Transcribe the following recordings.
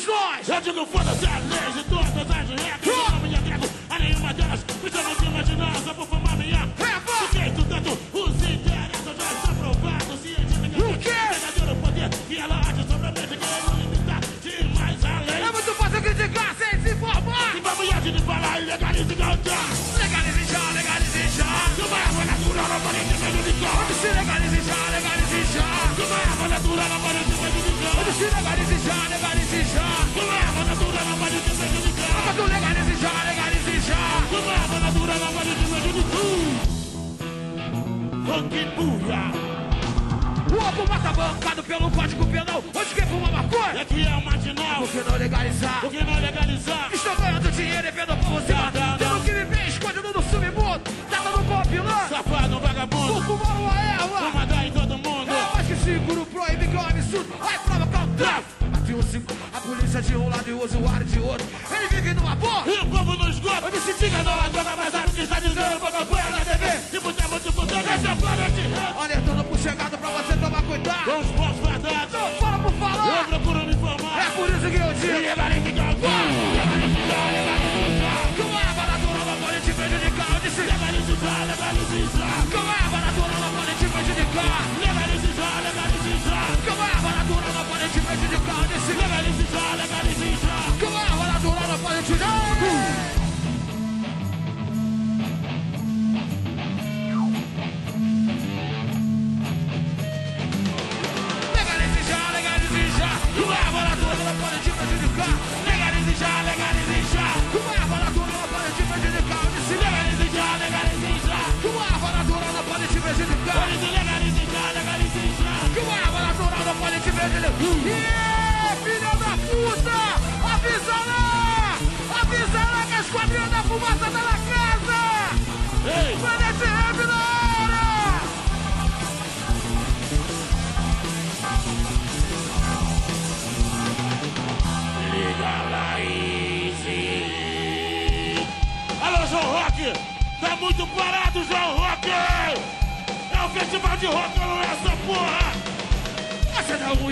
Vamos nós! Eu digo foda-se a lei de todas as regras Eu não me agrego a nenhuma delas eu não te imaginar só por fumar minha Porque estudando os interesses já está provado Cientificamente O quê? Verdadeiro poder E ela age sobre a mente Querendo limitar demais a lei É muito fácil criticar sem se informar! E vamos antes de falar e legalize ganja Legalize já, legalize já! Uma erva natural não pode te prejudicar Onde se legalize já, legalize se legalize já, legalize já! Uma erva natural não pode te prejudicar Quando legalize já, legalize já! Uma erva natural não pode te prejudicar Funk buia O ovo mata bancado pelo código penal Onde quem fuma maconha? Que é o marginal Por que não legalizar? Por que não legalizar? Estou ganhando dinheiro e vendo por você Tendo que me ver escondido no submundo Tá dando compilando Safado, Por vagabundo fumar uma erva Vou mandar em todo mundo É mais que seguro proíbe que é um absurdo Vai provocar tráfico Bate um cinco, a polícia de um lado e o usuário de outro Ele vive numa porra E o povo no esgoto Eu me senti Diga não a droga mais alto que está dizendo Pra campanha na TV E botar muito fudendo Esse é o Planet Rap Alertando pro chegado pra você tomar cuidado. Com os bons guardados Não fala. Por Eu falar procuro me informar. É por isso que eu digo. Legalize ganja Legalize disse Legalize já, legalize já Com a erva natural não Legalize já, já Com a erva natural não pode te prejudicar Eu disse Legalize já, legalize já Com a erva natural não pode te prejudicar Legalize já, legalize já Que uma erva natural não pode te prejudicar Yeah, Avisa! Avisa lá que a esquadrilha da fumaça tá na!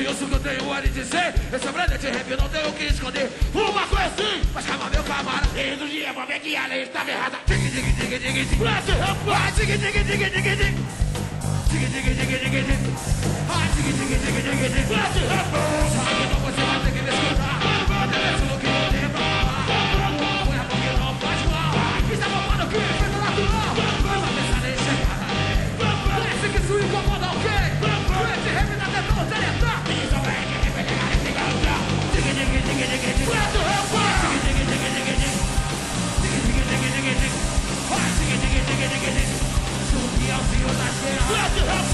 Isso que eu tenho a lhe dizer Esse é o Planete Rap, não tenho o que esconder Uma coisa assim Mas calma, meu camarada Desde o dia, vou ver que a lei estava errada Dig, dig, dig, dig, dig Preste rapaz Ah, dig, dig, dig, dig, dig Dig, dig, dig, dig, dig Ah, dig, dig, dig, dig, dig Preste rapaz das guerras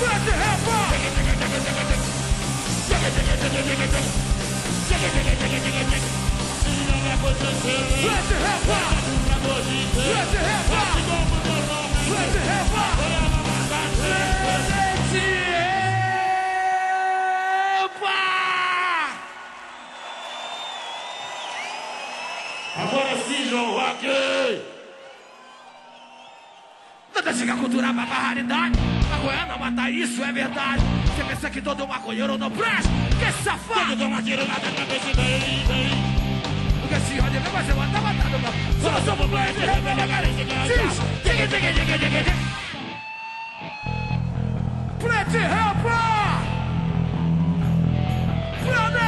Preste rapaz Agora sim, João Rock Tanta a cultura pra barbaridade maconha mata, isso é verdade. Você pensa que todo maconheiro não presta? Que safado! Todo tomateiro nada na cabeça daí, daí. Porque se olha, não vai ser matar, matado, não. Só sou problema, se revela, garante que eu Diga, diga, diga, diga, diga. Plant Helper! Planet!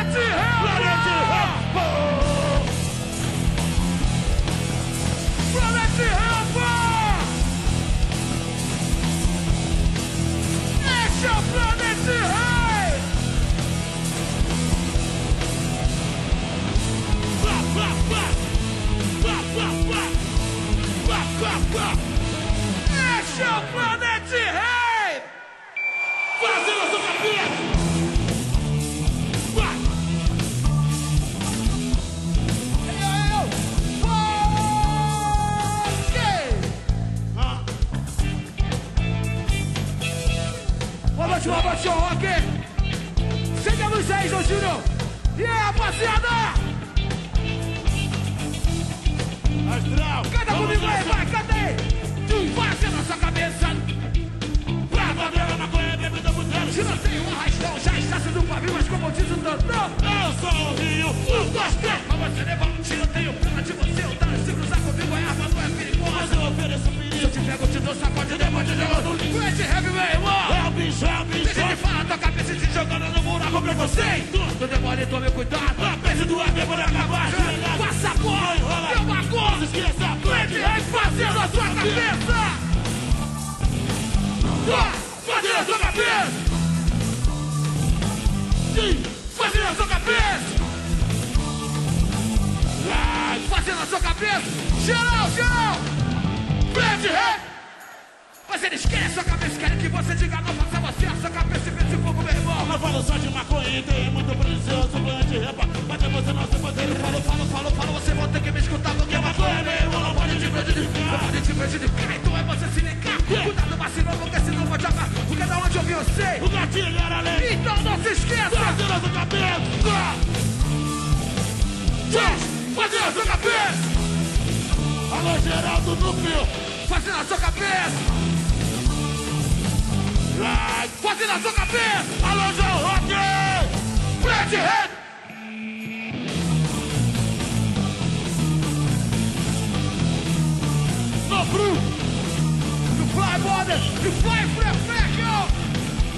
You fight for the.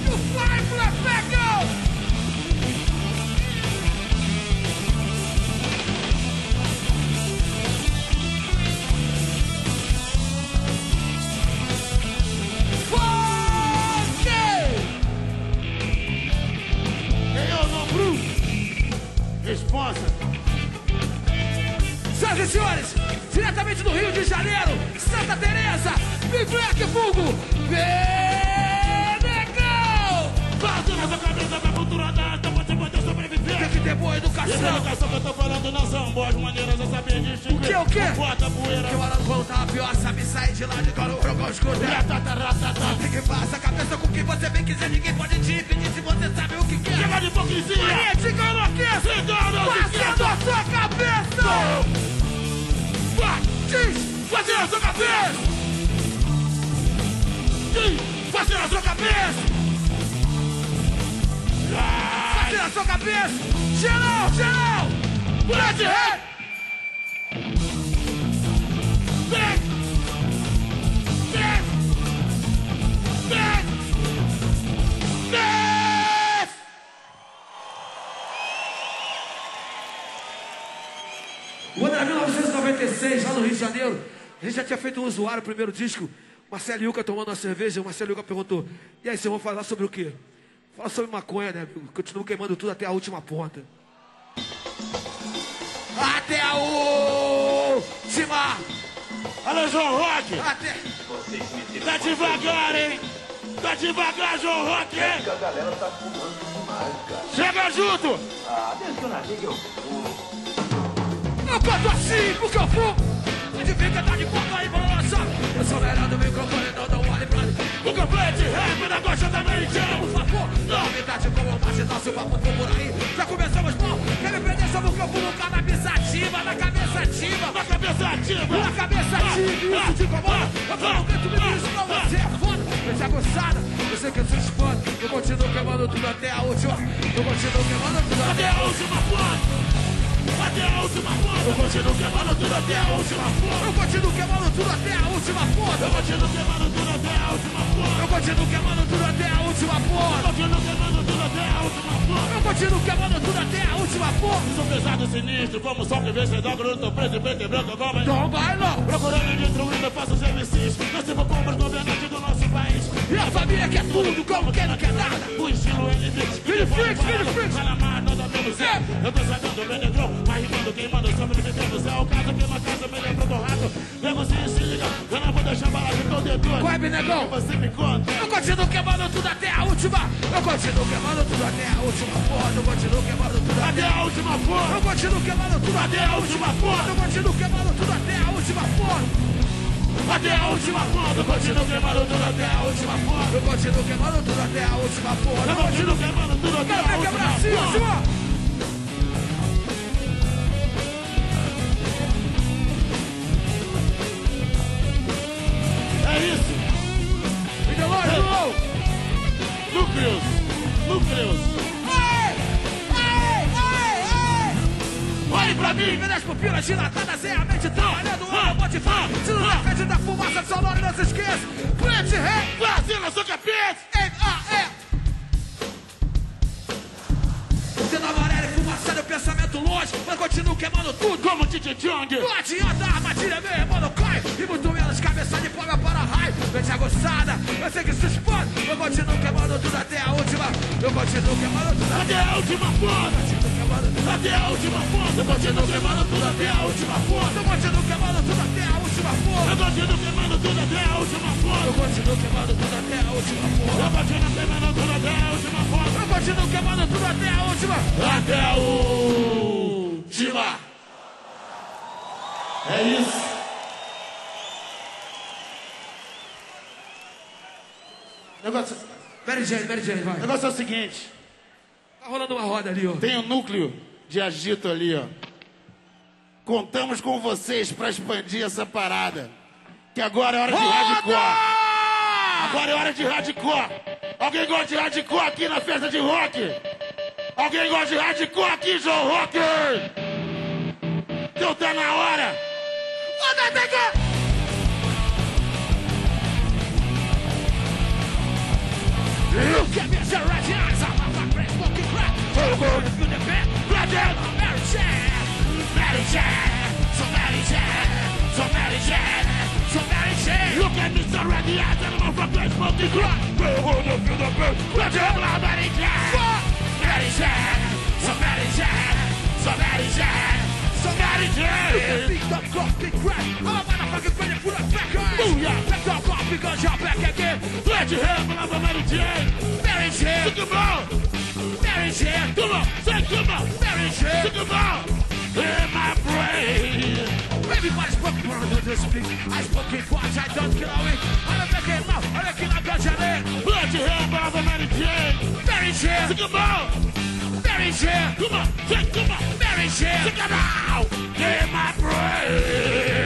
You fight for the back usuário, primeiro disco, Marcelo Yuca tomando uma cerveja, o Marcelo Yuca perguntou, e aí, você vai falar sobre o quê? Fala sobre maconha, né, amigo? Queimando tudo até a última ponta. Até a última! Alô, João Rock! Até... Tá devagar, hein? Tá devagar, João Rock, hein? É a galera tá fumando. Chega junto! Ah, desde que eu que eu fumo. Eu assim porque eu fumo. Você devia cantar de ponta aí, mano. WhatsApp. Eu sou melhor do microfone, não dou olho pra O campanha de rap da gosta da mentira, por favor. Novidade como passe nosso papo por aí. Já começamos mal. Quer me prender só porque eu vou pulo na cabeça ativa, na cabeça ativa. Na cabeça ativa. Na cabeça ativa. Isso te incomoda? Eu falo que tu me diz pra você é foda. Mente aguçada, eu sei que eu sou espanto. Eu continuo queimando tudo até a última. Eu continuo queimando tudo até a última até a última ponta. Eu continuo queimando tudo até a última ponta. Eu continuo queimando tudo até a última ponta. Eu continuo queimando tudo até a última ponta. Eu continuo queimando tudo até a última ponta. Eu continuo queimando tudo até a última ponta. Eu continuo queimando tudo até a última ponta. Sou pesado e sinistro, como sol que vencedor, grudo preto e preto e branco, como Então vai lá. Procurando destruir, eu faço os MCs. Nós temos compras governantes do nosso país. E a família quer tudo, como quem não quer nada. O estilo. Filho Flix, filho Flix. Fala mais, menos é. Eu tô sabendo bem negrão, mas rimando, queimando, sobre me Deus é o caso que uma casa me lembra do rato. Nego se se liga, eu não vou deixar balar de todo dedo. Qual é, Benegão? Você me conta. Eu continuo queimando tudo até a última. Eu continuo queimando tudo até a última ponta. Eu continuo queimando tudo até a última Eu porra. continuo queimando tudo até a última ponta. Eu continuo queimando tudo até a última ponta. Até a última ponta. Eu continuo queimando tudo até a última ponta. Eu continuo queimando tudo até a última ponta. Eu continuo queimando tudo até a última quebrar isso. Miguelão, João. Núcleos. Núcleos. Ei, ei, ei, ei. Olhe pra mim. Minhas pupilas dilatadas é a mente trabalhando eu vou te falar. Se não depende da fumaça sonora, não se esqueça. Frente, rei, Vacina, sou capeta. M-A-E. Sendo amarelo e fumaçado, pensamento longe, mas continuo queimando tudo. Como Titi Chong. Não adianta a armadilha, meu irmão não cai. E muito menos cabeça de palma para raio. Mente aguçada, eu sei que se expõe. Eu continuo queimando tudo até a última. Eu continuo queimando tudo até a última tudo Até a última ponta. Eu continuo queimando tudo até a última ponta. Eu continuo queimando tudo até a última Eu ponta. continuo queimando tudo até a última Eu ponta. continuo queimando tudo até a última Eu ponta. continuo queimando tudo até a última ponta. Eu continuo queimando tudo até a última. Até a última. É isso. Negócio, Mary Jane, Mary Jane, vai. negócio é o seguinte: Tá rolando uma roda ali, ó. tem um núcleo de agito ali, ó. Contamos com vocês pra expandir essa parada. Que agora é hora de hardcore. Agora é hora de hardcore. Alguém gosta de hardcore aqui na festa de rock? Alguém gosta de hardcore aqui, João Rock? Então tá na hora. At me, sir, right here. I'm a fuck red smoking crack. God. If you the best, Right there. Mary Jane. Mary Jane, so Mary Jane, so Mary Jane, so Mary Jane. Look at me, so ready, I tell them from the smoking crack. Go on, you feel the pain. Right there, my Mary Jane, Mary Jane, so Mary Jane, so Mary Jane, so Mary Jane. Beat up, cough, big crack. I'm a motherfucking ready for the back. Booyah. Back up, cough, because you're back again. Let your hair, my love, Mary Jane. Mary Jane. Come on, Mary Jane. come on, say come on. Mary Jane. Come on, in my brain. Everybody's fucking running with this beat. I spoke it once, I don't kill away. I'm a fucking mouth, I'm a king of Benjamin. Let your hair, my love, Mary Jane. Mary Jane. Come on. Mary Jane. Come on, say come on. Mary Jane. Take it out in my brain.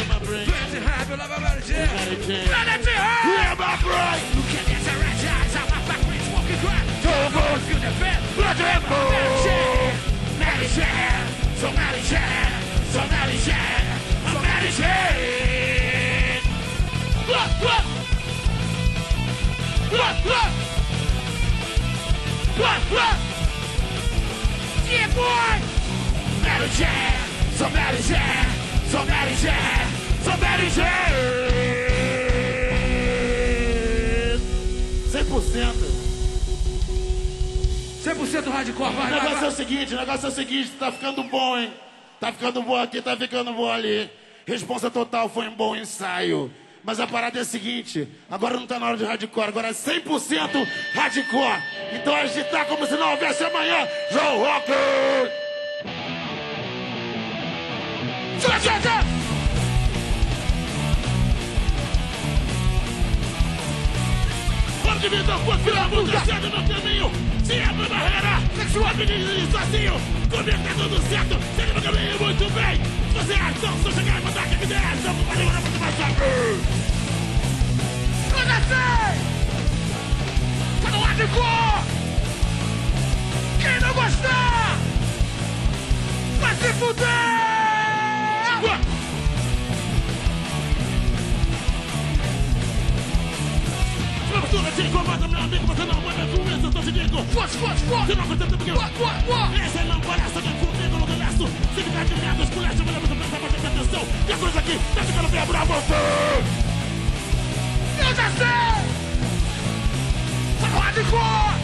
In my brain. Put your hand, pull up a Mary Jane. Mary Jane, Put it to her! in my brain. You can't get the red eyes out my factory smoking crack. Go, go. Feel the bed. Let it go. Mary Jane. Mary Jane, so Mary Jane, so Mary Jane, so Mary Jane. Look, look. Look, look. Look, look. Yeah, boy! Mary Jane, so Mary Jane, so Mary Jane, so Mary Jane. 100%. 100% hardcore, O vai, vai, negócio é vai. o seguinte, o negócio é o seguinte, tá ficando bom, hein? Tá ficando bom aqui, tá ficando bom ali. Responsa total, foi um bom ensaio. Mas a parada é a seguinte, agora não tá na hora de hardcore, agora é 100% hardcore. Então agitar como se não houvesse amanhã. João Rocker! Tchau, tchau, tchau! que me dão força e amortecendo no caminho. Se abre barreira, sexual menino sozinho. Tá tudo certo, segue no caminho muito bem. Você se eu chegar e mandar que me der, eu vou fazer muito mais rápido. Comecei! Tá no de cor! Quem não gostar, vai se fuder! Mistura te incomoda, meu amigo, você não manda com isso, eu tô te digo. Forte, forte, forte! Você não gosta porque eu... Forte, forte, forte! Parece que. Se ficar de medo, esculacha, mas você prestar bastante atenção. Que a coisa aqui tá ficando bem pra você. Eu já sei! De cor!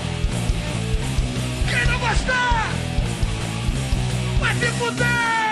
Quem não gostar, vai se fuder!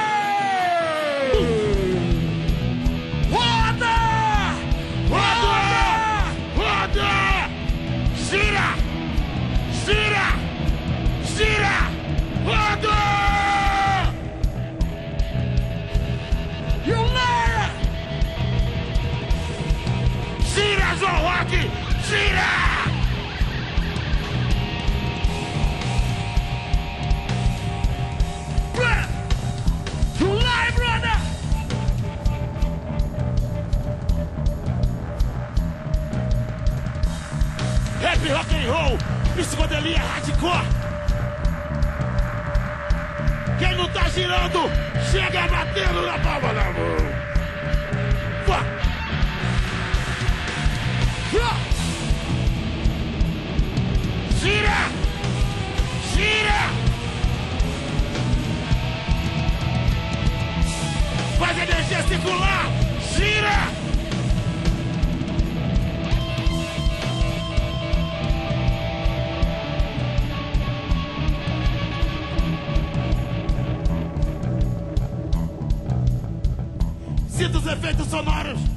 Brother! Rap, rock and roll, psicodelia hardcore. Quem não tá girando, chega batendo na palma da mão. Vá. Gira! Gira! Faz energia circular! Gira! Sinta os efeitos sonoros.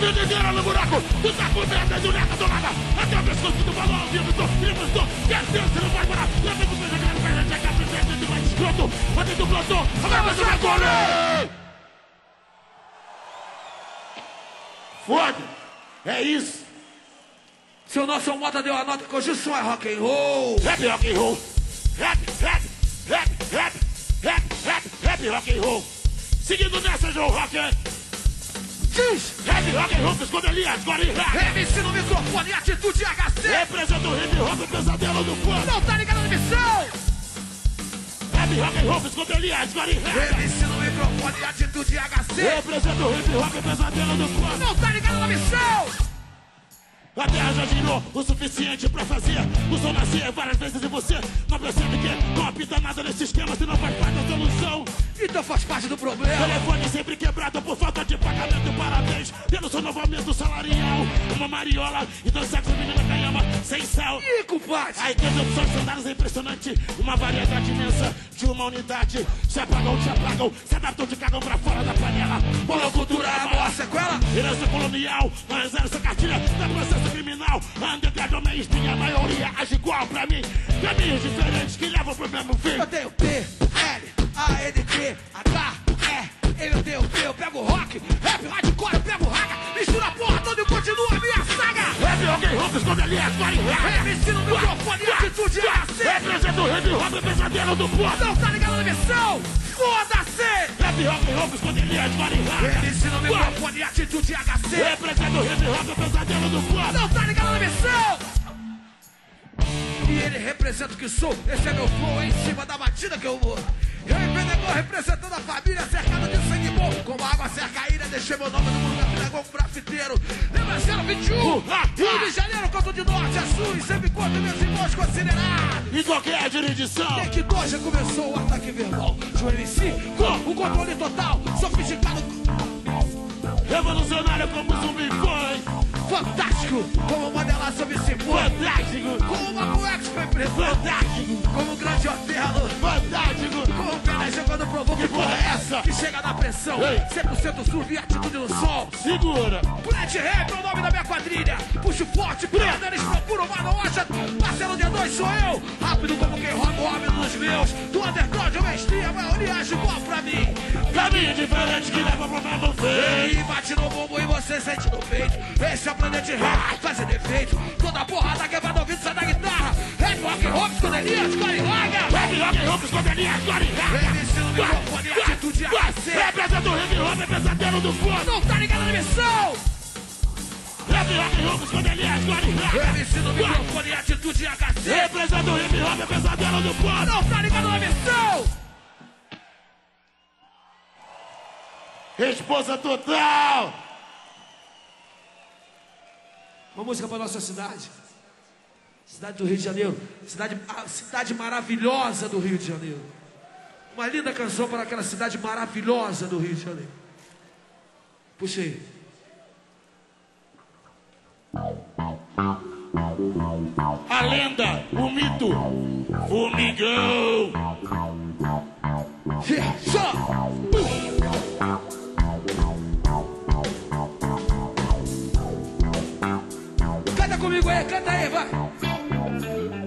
Essa videira no buraco! Tu tá com de olhar atolada! Até o pescoço do balão, vivo, tô, vivo, tô! Deus, você não vai parar! Lembra que você quer vai chegar pro jeito de mais escroto! Vai do plantão, agora você vai correr! Foda! É isso! Seu nosso moda deu a nota que hoje o som é rock and roll. Rap, rock and roll! Rap, rap, rap, rap, rap, rap, rap, rock and roll! Seguindo nessa, João Rock! Rap, rock and roll, escondelias, gorila! MC no microfone, atitude HC. Representa o hip hop, o pesadelo do fã! Não tá ligado na missão? Rock and roll, escondelias, gorila! MC no microfone, atitude HC. Representa o hip hop, o pesadelo do fã! Não tá ligado na missão? A terra já girou o suficiente pra fazer o sol nascer várias vezes e você não percebe que não apita nada nesse esquema, você não faz parte da solução. Então faz parte do problema. Telefone sempre quebrado por falta de pagamento. Parabéns pelo seu novo aumento salarial. Uma mariola e dois sexos, menina canhama sem sal. Ih, compadre. Aí tem opções sondadas é impressionante. Uma variedade imensa de uma unidade. Se apagam, te apagam, se adaptam, te cagam pra fora da panela. Monocultura, boa sequela. Herança colonial, mas essa cartilha da processo criminal. Underground é uma espinha, a maioria age igual pra mim. Caminhos diferentes que levam pro mesmo fim. Eu tenho P, L, A, N, T, H, E, eu tenho P, eu pego rock, rap, hardcore, eu pego raga, mistura a porra toda e continua a minha saga. Rap, alguém roupa, esconde ali, agora em rap. MC no microfone, atitude HC. Representa o hip hop, pesadelo do povo. Não tá ligado na missão? Foda-se! Rap, rock, roupa, esconde ali, agora em rap. MC no microfone, atitude HC. Representa o hip hop, pesadelo do povo. Não tá ligado na missão? E ele representa o que sou, esse é meu flow, é em cima da batida que eu vou. Eu empreendedor representando a família cercada de sangue bom. Como a água cerca a ilha, deixei meu nome no mundo vida como grafiteiro. Lembra 021? Rio de Janeiro, canto de norte a sul. E sempre conto meus irmãos considerados. Em qualquer jurisdição. Desde que hoje começou o ataque verbal. MC com o controle total, sofisticado, Revolucionário como zumbi foi. Fantástico. Como Mandela sobre se foi. Fantástico. Como Marco X foi preso. Fantástico. Como o grande Otelo. Fantástico. Como o Pelé jogando provou que Que porra é essa? que chega na pressão. Ei. 100% surf e atitude no sol. Segura. Plant Rap é o nome da minha quadrilha. Puxo forte, quando eles procuram uma loja. Marcelo D2 sou eu. Rápido como quem rouba o homem dos meus. Do underground eu mestria, a maioria age igual pra mim. Caminho diferente que leva pro mesmo fim. E bate no bumbum e você sente no peito. Esse é o Planet Rap, fazendo efeito. Toda porrada quebrada ouvindo sai da guitarra. Rap, rock, rock, esconderias, larga. Hip hop, hip hop, esconderias, glória. MC no microfone atitude a cacete. Representa o hip hop, é pesadelo do fogo. Não tá ligado na missão? Hop, hip hop, esconderias, glória. MC no microfone atitude a cacete. Representa o hip hop, é pesadelo do fogo. Não tá ligado na missão? Resposta total. Uma música pra nossa cidade. Cidade do Rio de Janeiro. Cidade, cidade maravilhosa do Rio de Janeiro. Uma linda canção para aquela cidade maravilhosa do Rio de Janeiro. Puxa aí. A lenda, o mito, o migão. Só! Comigo aí, canta aí, vai!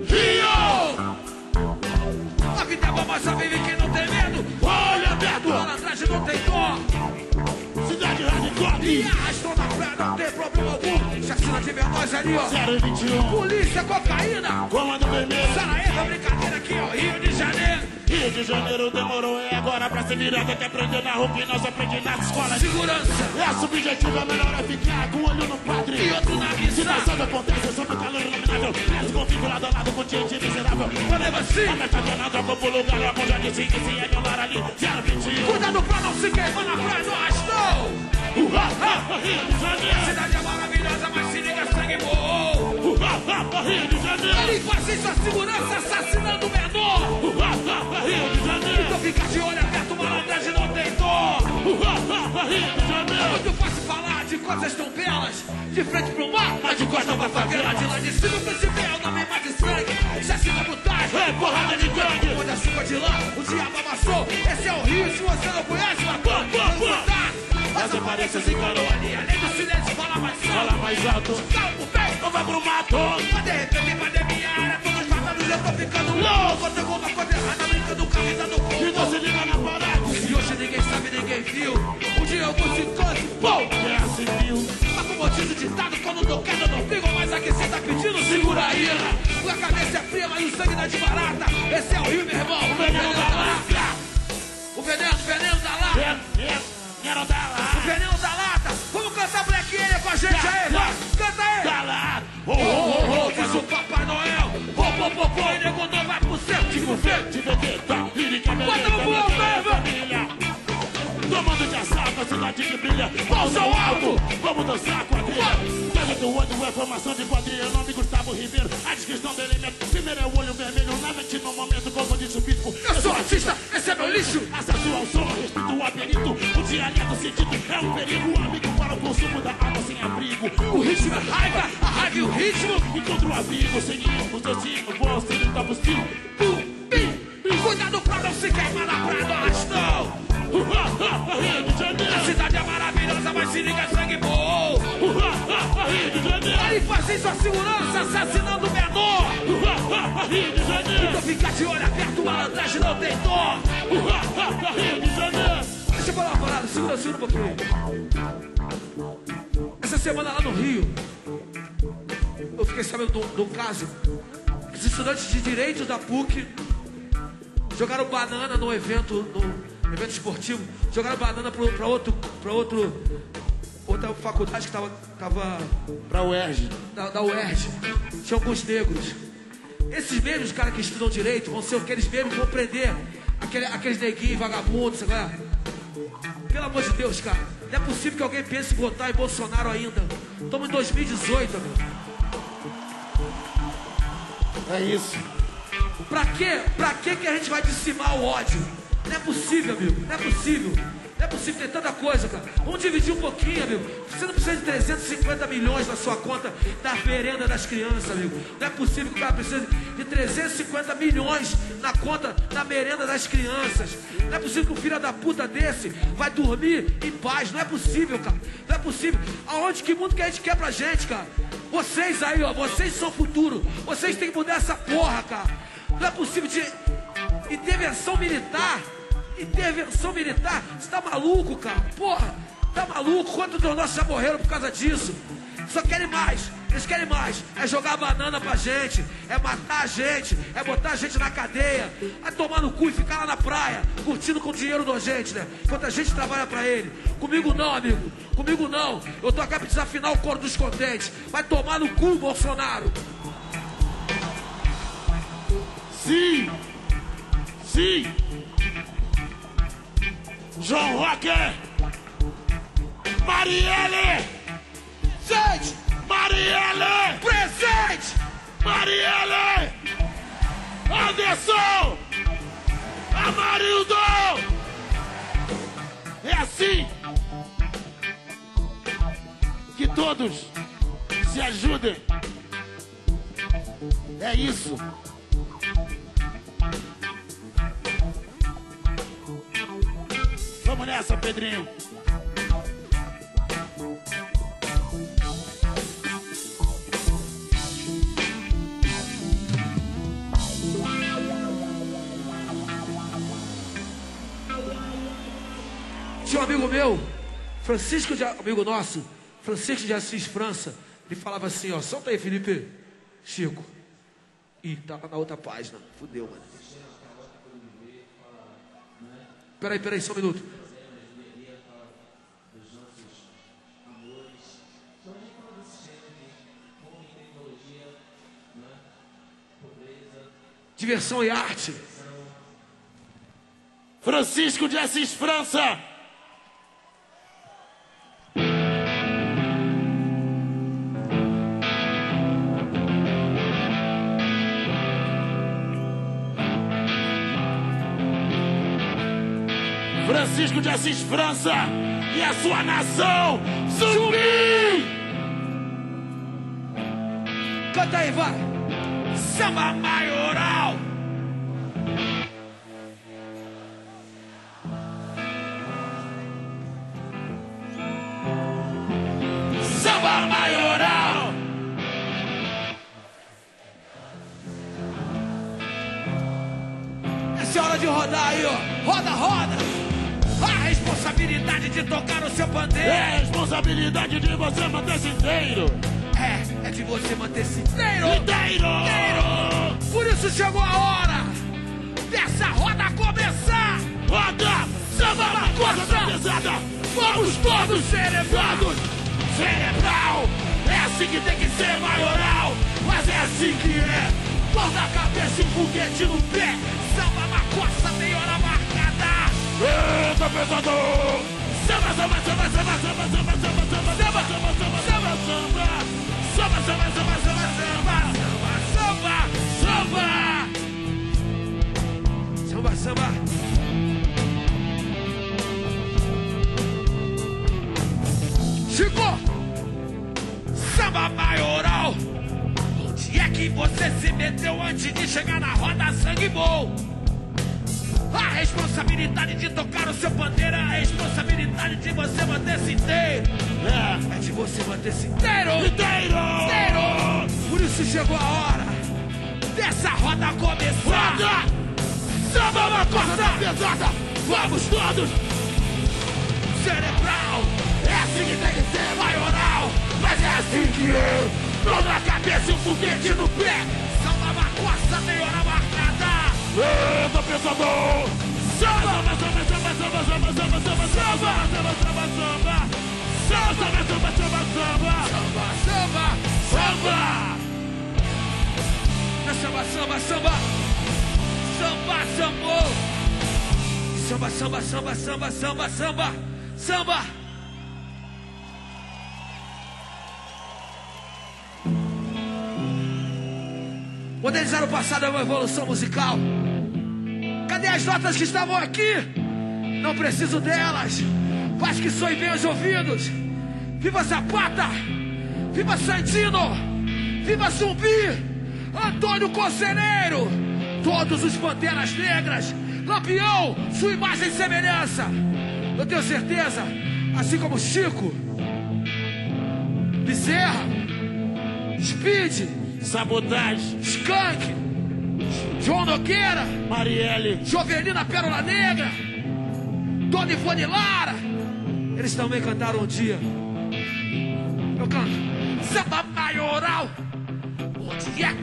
Rio, A vida é boa, só vive quem não tem medo. olha aberto, Malandragem não tem dó. Radical. E arrastou na praia, não tem problema algum. Chacina de menores ali, ó. 021, Polícia, cocaína. comando vermelho. Sarajevo, brincadeira aqui, ó. Rio de Janeiro. Rio de Janeiro demorou, é agora pra se virar. Tem que aprender na rua e nós aprendi nas escolas. Segurança. É subjetivo, é melhor é ficar com o olho no padre. E outro na missa. Situação que acontece sobre o calor inominável. Esse conflito lado a lado com gente miserável. Problema sim. A metade não trocou pro lugar, mão já disse que se é violar ali. 021. Cuidado pra não se queimar na praia do arrastão. Uhá, Rio de Janeiro. Cidade é maravilhosa, mas se liga, sangue faz isso a segurança, assassinando o menor. Uhá, Rio de Janeiro. Então fica de olho aberto, malandragem não tem de É muito fácil falar de coisas tão belas. De frente pro mar, mas de costa pra favela. De lá de cima você se vê o nome mais de sangue. Chacina botagem, É porrada de gangue. Onde a chuva de lá, o diabo amassou. Esse é o Rio, se você não conhece, mas pô. As aparências enganam ali, além do silêncio, fala mais Fala alto. mais alto. Calmo, bem, Ou vai pro mato. mas de repente, pandemia, era todos falados, eu tô ficando louco. Tem alguma coisa errada, brincando com a vida do E povo. você liga na parada. E hoje ninguém sabe, ninguém viu. Um dia eu vou se canse, pô. Guerra civil. Mas como diz o ditado, quando tô quieto, eu não fico. Mas aqui cê tá pedindo, segura aí. A cabeça é fria, mas o sangue dá de barata. Esse é o Rio, meu irmão. O Veneno da lata. O veneno, o veneno da lata. É, é, Quero dar O veneno da lata. Vamos cantar Black Alien com a gente aí, vai. Canta aí. Dá lá. Oh, Oh, oh, oh, oh, diz o Papai Noel. Pô, pô, pô, pô, e nego vai pro céu. Tipo, vê. De vendetta, lírica, Bota beleza, vai, família. Tomando de assalto, a cidade que brilha. Ao alto, vamos dançar quadrilha. Pega do olho, é formação de quadrilha. Nome Gustavo Ribeiro, a descrição dele é primeiro é o olho vermelho. Na mente, no momento, como disse o bispo. Eu sou artista, esse é meu lixo. Acesso ao som, respeito ao apelido. O dialeto sentido é um perigo. Amigo para o consumo da água sem abrigo. O ritmo é raiva, a raiva e o ritmo. Encontra o abrigo, sem o destino. Não tá possível. Pum, bim. Cuidado pra não se queimar na praia do arrastão. Rio de A Janeiro. Maravilhosa, mas se liga, sangue voou. Rio de Janeiro. Ele faz isso a segurança, assassinando o menor. Então fica de olho aberto, malandragem não tem dó. Deixa eu falar uma parada, segura, segura um pouquinho. Essa semana lá no Rio, eu fiquei sabendo de um caso. Os estudantes de Direito da PUC jogaram banana no evento, no evento esportivo. Jogaram banana para outro, pra outro, outra faculdade que tava, tava Pra UERJ. da, da UERJ. Tinha alguns negros. Esses mesmos caras que estudam direito vão ser aqueles mesmos que vão prender aquele, aqueles neguinhos vagabundos, é? Pelo amor de Deus, cara. Não é possível que alguém pense em votar em Bolsonaro ainda. Estamos em 2018, meu. É isso. Pra quê? Pra quê que a gente vai dissimar o ódio? Não é possível, amigo. Não é possível. Não é possível ter tanta coisa, cara. Vamos dividir um pouquinho, amigo. Você não precisa de 350 milhões na sua conta da merenda das crianças, amigo. Não é possível que o cara precise de 350 milhões na conta da merenda das crianças. Não é possível que um filho da puta desse vai dormir em paz. Não é possível, cara. Não é possível. Aonde que mundo que a gente quer pra gente, cara? Vocês aí, ó, vocês são o futuro. Vocês têm que mudar essa porra, cara. Não é possível de intervenção militar. Intervenção militar. Você tá maluco, cara? Porra, tá maluco? Quantos dos nossos já morreram por causa disso? Só querem mais. Eles querem mais. É jogar banana pra gente. É matar a gente. É botar a gente na cadeia. É tomar no cu e ficar lá na praia. Curtindo com o dinheiro da gente, né? Enquanto a gente trabalha pra ele. Comigo não, amigo. Comigo não. Eu tô aqui pra desafinar o coro dos contentes. Vai tomar no cu, Bolsonaro. Sim! Sim! João Roque! Marielle! Gente, Marielle! presente! Marielle! Anderson! Amarildo! É assim que todos se ajudem. É isso. Nessa, Pedrinho. Tinha um amigo meu, Francisco de amigo nosso, Francisco de Assis França, ele falava assim, ó, solta aí, Felipe. Chico. Ih, tava na outra página. Fudeu, mano. Peraí, peraí, só um minuto. Diversão e arte. Francisco de Assis França. Francisco de Assis França e a sua nação zumbi! Canta aí, vai. Samba maioral! Samba maioral! Essa é hora de rodar aí, ó. Roda, roda. A responsabilidade de tocar o seu pandeiro. É responsabilidade de você manter-se inteiro! É, é de você manter-se inteiro. Inteiro! Por isso chegou a hora dessa roda começar. Roda! Samba costa pesada! Vamos todos cerebrados! Cerebral! É assim que tem que ser maioral! Mas é assim que é! Mão na cabeça e um foguete no pé! Samba na costa, meia hora marcada. Eita, pesador! Samba, samba, samba, samba, samba, samba, samba, samba, samba, samba, samba, samba, samba! Samba, samba, samba, samba, samba! Samba, samba! Samba, samba. Chico, Samba maioral! Onde é que você se meteu antes de chegar na roda sangue bom? A responsabilidade de tocar o seu pandeiro, a responsabilidade de você manter-se inteiro. é de você manter-se inteiro. Inteiro! Inteiro. Por isso chegou a hora Dessa roda começar! Roda! Samba na costa pesada! Vamos todos! Cerebral! É assim que tem que ser maioral! Mas é assim que é! Mão na cabeça e um foguete no pé! Samba na costa, meia Eita, pensador! Samba, samba, samba, samba, samba, samba, samba, samba, samba, samba, samba, samba! Samba, samba, samba, samba, samba! Samba, samba. Samba! É samba, samba, samba. Samba. Samba, samba, samba, samba, samba, samba. Samba. Modernizar o passado é uma evolução musical. Cadê as notas que estavam aqui? Não preciso delas. Faz que soem bem os ouvidos. Viva Zapata! Viva Santino! Viva Zumbi! Antônio Conselheiro! Todos os Panteras Negras! Lampião, sua imagem e semelhança! Eu tenho certeza, assim como Chico, Bezerra, Speed, Sabotagem, Skank, João Nogueira, Marielle, Jovelina Pérola Negra, Dona Ivone Lara. Eles também cantaram um dia. Eu canto. Samba maioral. Onde é?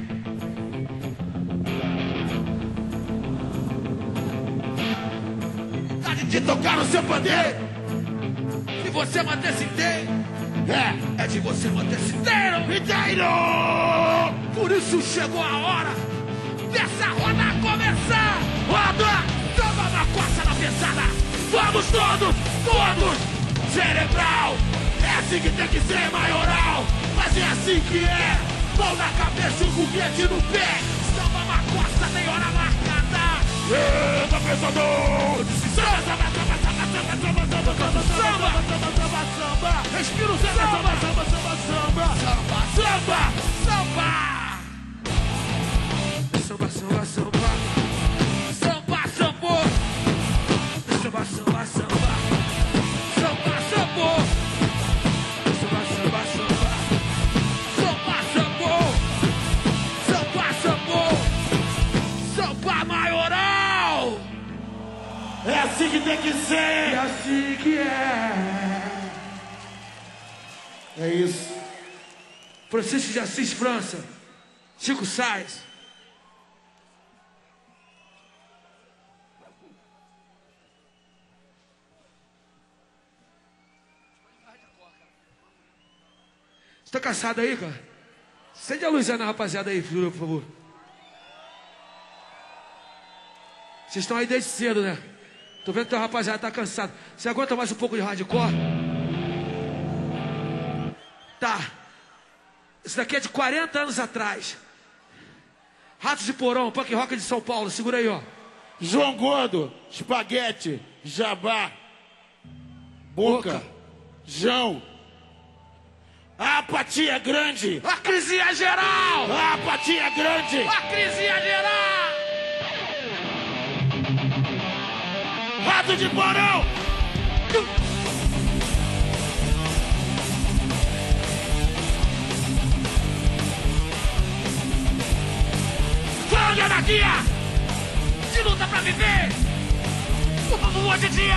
Vontade de tocar no seu pandeiro. Se você manter-se inteiro. É, é de você manter-se inteiro. Por isso chegou a hora dessa roda começar. Roda! Samba na costa da pesada. Vamos todos, todos! Cerebral! É assim que tem que ser, maioral! Mas é assim que é! Mão na cabeça e um foguete no pé! Samba na costa, tem hora marcada! Eita, pensador! Samba, samba, samba, samba, samba, Samba, samba, Respira o samba! samba, samba, samba, Samba, samba, samba! Samba, samba, samba! Samba, É assim que tem que É ser! assim que é! É isso. Francisco de Assis França, Chico Sainz. Você tá cansado aí, cara? Acende a luzinha na rapaziada aí, por favor. Vocês estão aí desde cedo, né? Tô vendo que a rapaziada tá cansado. Você aguenta mais um pouco de hardcore? Tá. Isso daqui é de 40 anos atrás. Ratos de Porão, punk rock de São Paulo. Segura aí, ó. João Gordo, Espaguete, Jabá, Boca, Boca. João. A apatia grande! A crise é geral! A apatia grande! A crise é geral! Rato de porão! De anarquia! De luta pra viver! O povo hoje em dia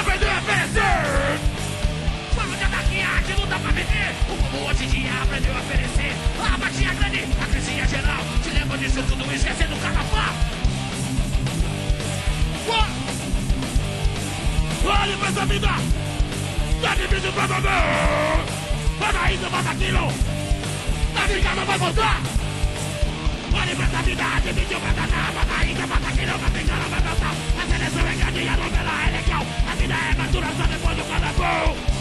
aprendeu a! Fala de anarquia! De luta pra viver! O povo hoje em dia aprendeu a perecer! A apatia grande! A crise é geral! Te lembra disso tudo esquecendo o carnaval! Olhe pra essa vida! Tá difícil pra beber! Bota isso, bota aquilo! Tá brincando, vai voltar! Olhe pra essa vida! Difícil pra danar! Bota isso, bota aquilo! Tá brincando, vai voltar! A seleção é grande a novela é legal! A vida é madura só depois do carnaval!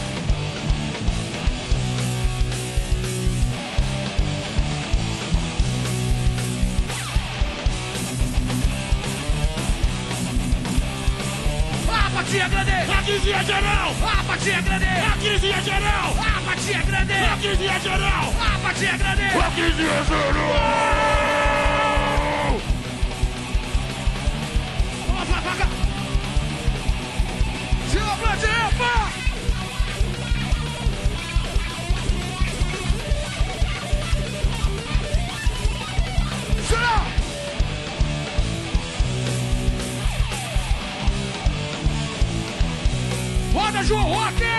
Apatia grande! Apatia é geral! Apatia grande! Apatia é geral! Apatia grande! Apatia é geral! Apatia grande! Apatia geral! Opa, opa, opa! Tira pra direita! O Roque!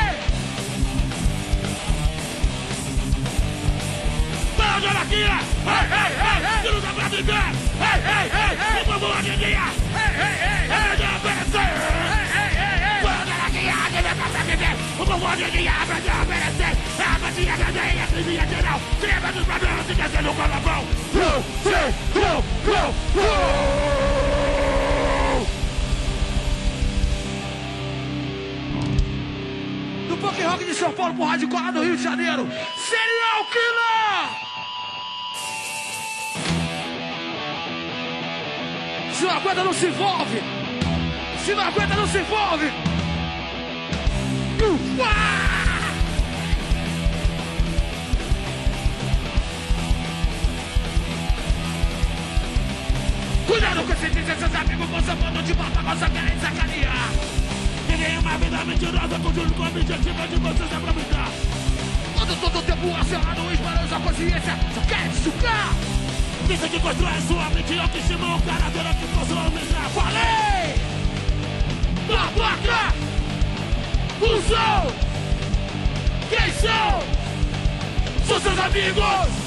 Para de Araquira! Ei, ei, ei, ei! Tiro da Brasília! Ei, ei, ei! ei! vamos, Araquira! Ei, ei, ei! É da Brasília! Ei, ei, o Para de Araquira! Deve passar viver! Vamos, vamos, Araquira! Abra de obedecer! Abra de a Atrevia geral! Crema dos problemas e descer no colabão! Não, sei, não, não! Punk rock de São Paulo pro hardcore do Rio de Janeiro. Serial Killer! Se não aguenta, não se envolve. Se não aguenta, não se envolve. Ufa! Cuidado com esse dizer seus amigos seu bando de bota, você querem sacanear. Viver uma vida mentirosa com juro com o objetivo de você se aproveitar. Todo, todo tempo acionado, esperança, consciência, só quer te sugar. Pensa que constrói sua mente, autoestima, o caráter é que posso aumentar. Falei! Babaca! Who são? Quem são? São seus amigos!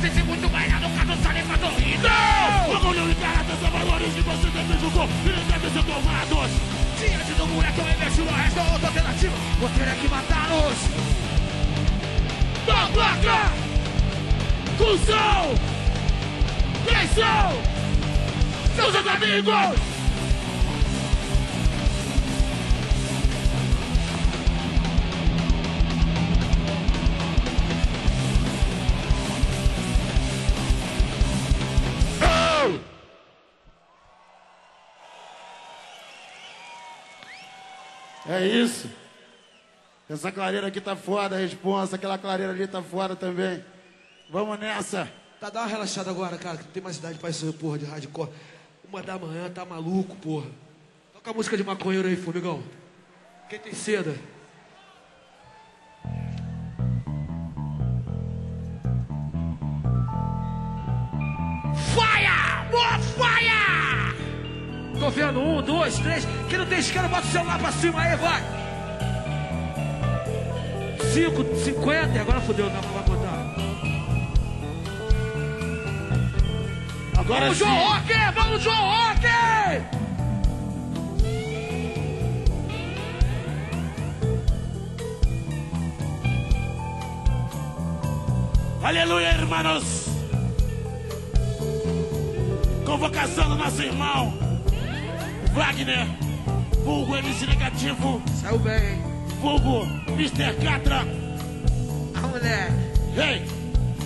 Sente muito bem, nem faz horrível. Não! Orgulho e caráter são valores que você deve julgar e devem ser tomados. Diante do moleque, eu investo no resto, outra alternativa. Vou ter que matá-los. Babaca! Cusão! Quem são? São seus amigos! É isso. Essa clareira aqui tá foda, a responsa. Aquela clareira ali tá foda também. Vamos nessa. Tá, dá uma relaxada agora, cara, que não tem mais idade pra isso, porra, de hardcore. Uma da manhã, tá maluco, porra. Toca a música de maconheiro aí, formigão. Quem tem seda? Fire! More fire! Tô vendo um, dois, três. Quem não tem isqueiro, bota o celular pra cima aí, vai! Cinco, cinquenta, agora fodeu, não vai botar. Agora Vamos, sim. João Rock! Vamos, João Rock! Aleluia, hermanos. Convocação do nosso irmão Wagner, vulgo MC negativo, Saiu bem, hein? vulgo Mr. Catra. Ah, moleque. Hey,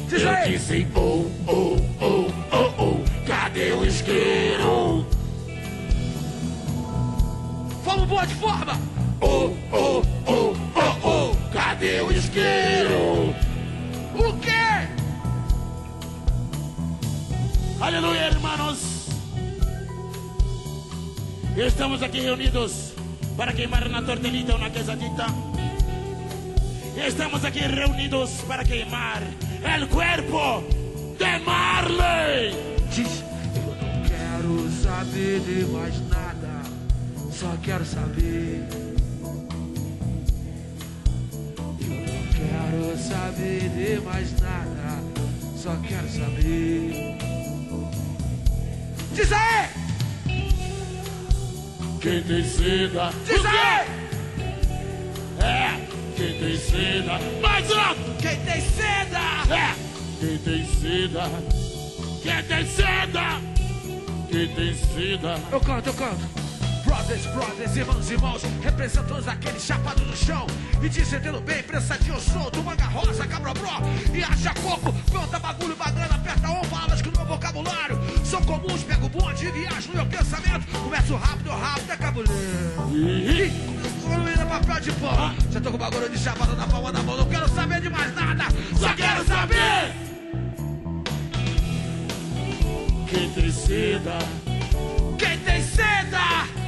Diz eu aí. disse oh, oh, oh, oh, oh, cadê o isqueiro? Vamos, boa de forma! Oh, oh, oh, oh, oh, cadê o isqueiro? O quê? Aleluia, hermanos. Estamos aqui reunidos para queimar na tortelita ou na quesadita. Estamos aqui reunidos para queimar el cuerpo de Marley. Diz, eu não quero saber de mais nada, só quero saber. Eu não quero saber de mais nada, só quero saber. Diz aí! Quem tem seda? Diz aí! É, quem tem seda? Mais alto! Quem tem seda? É, quem tem seda? Quem tem seda? Quem tem seda? Eu canto, eu canto. Brothers, brothers, irmãos, irmãos, representantes daquele chapado no chão. E dizendo bem, pressadinho sou do manga rosa, cabrobró. E acha coco, conta bagulho, bagana, aperta on, palavras que no meu vocabulário são comuns. Pego bonde, viajo no meu pensamento. Começo rápido, rápido, é. Ih, Comigo papel de pão. Já tô com bagulho de chapado na palma da mão, não quero saber de mais nada. Só quero saber. Quem tem seda? Quem tem seda?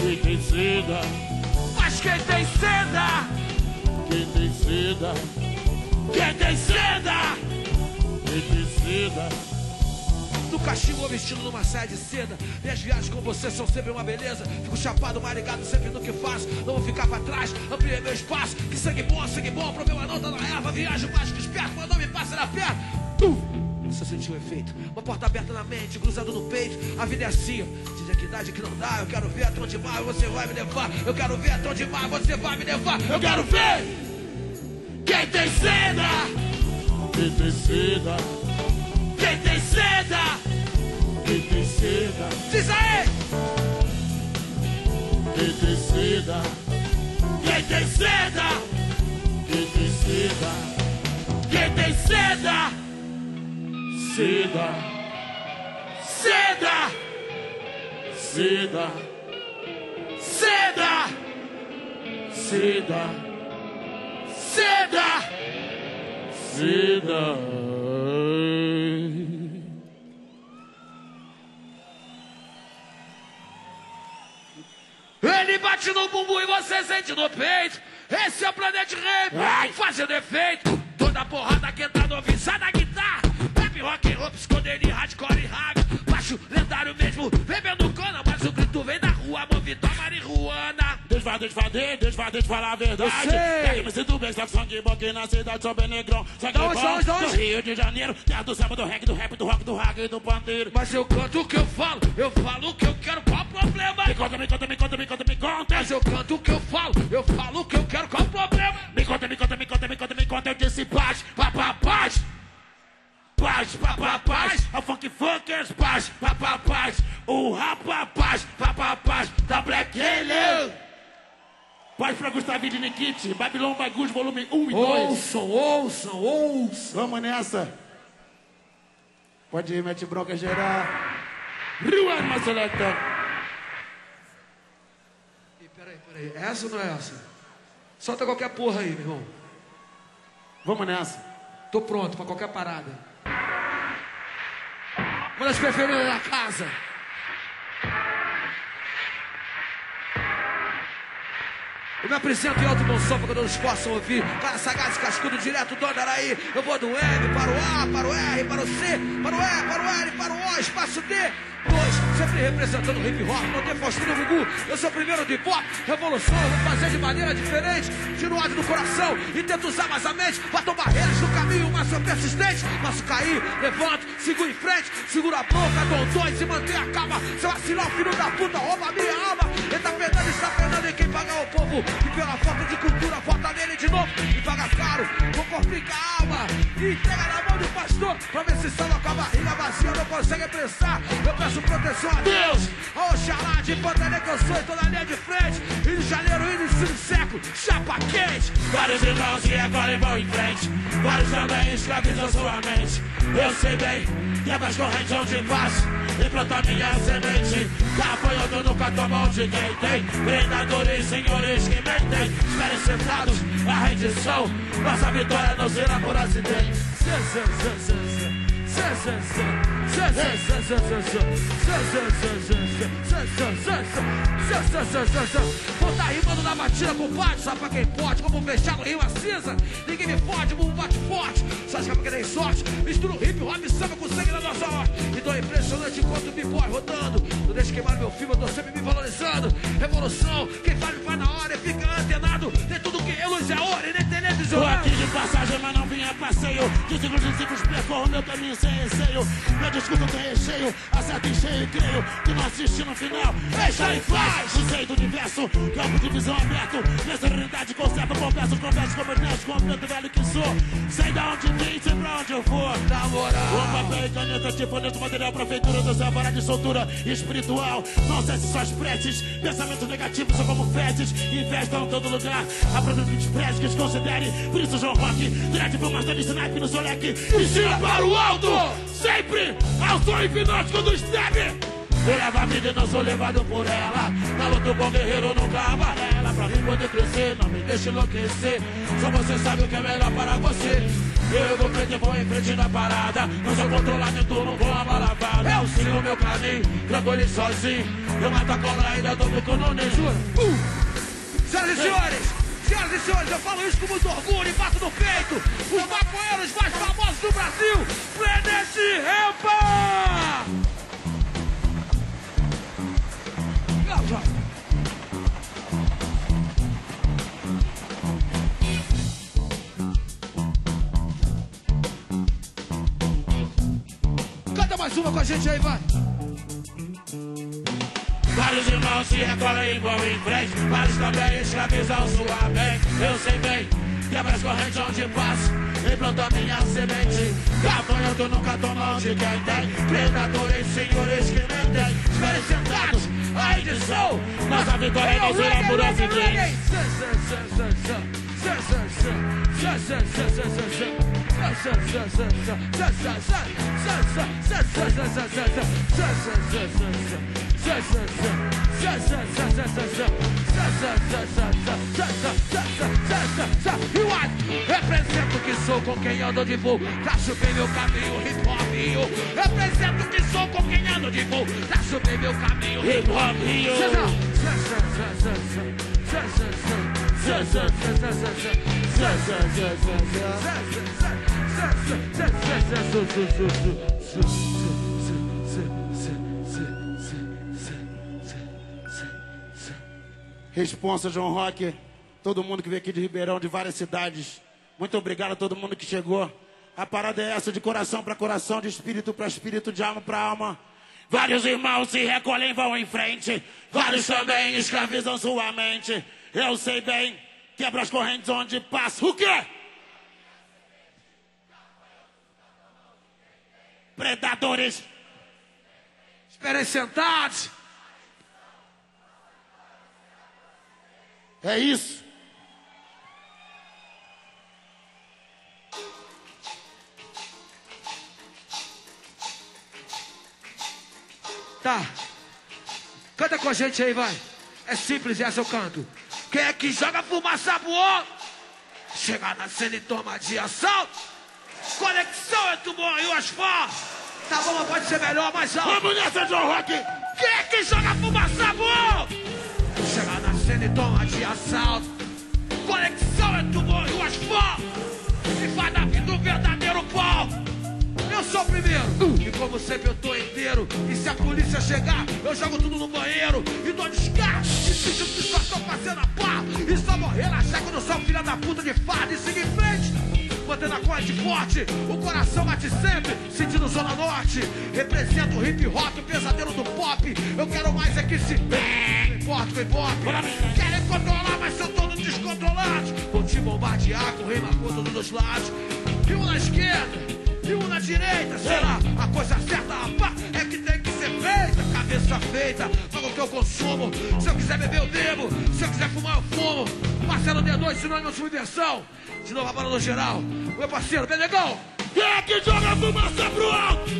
Quem tem seda? Mas quem tem seda? Quem tem seda? Quem tem seda? Quem tem seda? No cachimbo vestido numa saia de seda Minhas viagens com você são sempre uma beleza Fico chapado, mais ligado sempre no que faço Não vou ficar pra trás, ampliei meu espaço Que sangue bom, sangue bom, provei uma nota na erva Viajo mais que esperto, meu nome passa na perna Tum! Você sentiu o efeito? Uma porta aberta na mente, cruzado no peito. A vida é assim, diz que idade que não dá. Eu quero ver até onde vai, você vai me levar. Eu quero ver até onde vai, você vai me levar. Eu quero ver Quem tem seda? Quem tem seda? quem tem seda. Quem tem seda? Diz aí! tem seda, Quem tem seda, quem tem seda, quem tem seda, seda, seda, seda, seda, seda, seda. seda. Ele bate no bumbum e você sente no peito. Esse é o Planet Rap, fazendo efeito. Toda porrada que tá noviçada. Rap, rock and roll, escondendo hardcore e raga. Baixo lendário mesmo, bebendo cana. Mas o grito vem da rua, movido a marihuana. Deixa, deixa, deixa, deixa, deixa falar a verdade. É que me sinto bem, com sangue bom aqui na cidade, sou bem negrão. Sangue Da onde, bom do Rio de Janeiro, terra do samba, do reggae, do rap, do rock, do rag e do pandeiro. Mas eu canto o que eu falo, eu falo o que eu quero, qual o problema? Me conta, me conta, me conta, me conta, me conta. Mas eu canto o que eu falo, eu falo o que eu quero, qual o problema? Me conta, me conta, me conta, me conta, me conta. Eu disse paz, pá, paz. Paz, pá, pá, paz. A funk funkers, paz, pá, paz. O rapa, paz, pá, pá, paz. Da Black Alien. Paz pra Gustavinho de Nikit. Babylon Bagus, volume 1 e 2. Ouçam, ouçam, ouçam. Vamos nessa. Pode ir, mete bronca geral. Rio Anima Selecta. Ih, Peraí, peraí, é essa ou não é essa? Solta qualquer porra aí, meu irmão. Vamos nessa. Tô pronto pra qualquer parada. Uma das preferidas da casa. Eu me apresento em alto bom som para que todos possam ouvir. Cara sagaz, cascudo, direto do Andaraí. Eu vou do M para o A, para o R, para o C, para o E, para o L, para o O, espaço D. Dois, sempre representando o hip hop, não tem Faustino Gugu. Eu sou o primeiro do hip hop, revolução. Vou fazer de maneira diferente. Tiro o ódio do coração e tento usar mais a mente. Bato barreiras no caminho, mas sou persistente. Faço cair, levanto, sigo em frente. Seguro a boca, dois e mantenho a calma. Se vacilar, o filho da puta rouba a minha alma. Ele tá penando, está penando em quem paga é o povo. E pela falta de cultura, vota nele de novo. E paga caro, com corpo e com a alma. E entrega na mão do pastor, pra ver se salva com a barriga vazia. Não consegue pensar, eu peço proteção a Deus. Ô xalá de pantaneira que eu sou, e tô na linha de frente. Rio de Janeiro, início do século, chapa quente. Vários irmãos e agora vão em frente. Vários também escravizam sua mente. Eu sei bem que é mais corrente onde passo. E planta minha semente. Gafanhoto nunca toma de quem tem. Predadores, senhores que mentem. Esperem sentados a rendição. Nossa vitória não será por acidente. Vou tá rimando na batida, compadre, só pra quem pode. Como fechar no rio cinza. Ninguém me fode, bumbum bate forte. Só escapa que nem sorte. Misturo hip hop e samba com sangue na nossa horte. E tô impressionante enquanto me boy rodando. Não deixe queimar meu filme, eu tô sempre me valorizando. Revolução, quem faz faz na hora e fica antenado. Nem tudo que é luz é ouro e nem televisão. A passeio. De ciclos em ciclos percorro meu caminho sem receio. Meu discurso tem recheio, acerta em cheio e creio que não assisti no final. Deixa e faz! O sei do universo, campo de visão aberto. Minha serenidade conserva com meus netos, com o preto velho que sou. Sei da onde vim, sei pra onde eu vou. Na moral. Com papel e caneta, tipo nesse material, prefeitura do céu, vara de soltura espiritual. Não cesse suas preces, pensamentos negativos são como fezes, investam em todo lugar. A produto de despreze que os considere, por isso João Rock, direto pro master de snipe no seu leque, e tira para o alto, sempre ao som hipnótico do step. Eu levo a vida e não sou levado por ela. Na luta, o bom guerreiro nunca amarela. Pra mim poder crescer, não me deixe enlouquecer. Só você sabe o que é melhor para você. Eu vou frente, vou em frente na parada. Não sou controlado, então não vou abalavada. Eu sigo o meu caminho, tranquilo e sozinho. Eu mato a cobra, ainda dou bico no ninho. Uh! Senhoras e senhores, senhoras e senhores, eu falo isso com muito orgulho e bato no peito. Os maconheiros mais famosos do Brasil, Planet Rampa! Canta mais uma com a gente aí, vai. Vários irmãos se recolhem e vão em frente. Vários também escravizam sua mente. Eu sei bem, quebra as correntes onde passo. E planta minha semente. Gafanhoto nunca toma onde quem tem. Predadores, senhores que mentem. Esperem sentados, a edição. Nossa vitória não será por acidente. Represento que sou com quem ando de voo Traço bem meu caminho, hip hop eu Represento que sou com quem ando de voo Traço bem meu caminho, hip hop Responsa, João Rock. Todo mundo que veio aqui de Ribeirão, de várias cidades. Muito obrigado a todo mundo que chegou. A parada é essa, de coração para coração, de espírito para espírito, de alma para alma. Vários irmãos se recolhem vão em frente. Vários também escravizam sua mente. Eu sei bem, quebra as correntes onde passa. O quê? Predadores. Esperem sentados É isso. Tá. Canta com a gente aí, vai. É simples essa eu canto. Quem é que joga fumaça pro outro? Chega na cena e toma de assalto. Conexão entre o bom e o asfalto. Tá bom, mas pode ser melhor, mais alto. Vamos nessa, João Rock. Quem é que joga fumaça pro outro? Chega na cena e toma de assalto. Conexão entre o bom e o asfalto. E faz da vida um verdadeiro pau. Eu sou o primeiro, e como sempre eu tô inteiro. E se a polícia chegar, eu jogo tudo no banheiro e dou descarga. E se que só fazendo a pá, e só vou relaxar quando eu sou filha da puta de farda e siga em frente. Mantendo a corte forte, o coração bate sempre, sentindo Zona Norte. Represento o hip hop, o pesadelo do pop. Eu quero mais é que se bem, importa o hip. Querem controlar, mas são todos descontrolados. Vou te bombardear com rima por todos os lados. E um na esquerda, e um na direita, será a coisa certa, rapá, cabeça feita, o que eu consumo. Se eu quiser beber, eu bebo. Se eu quiser fumar, eu fumo. Marcelo D2, sinônimo de subversão. De novo, a bola no geral. Meu parceiro, Benegão. Quem é que joga fumaça pro alto?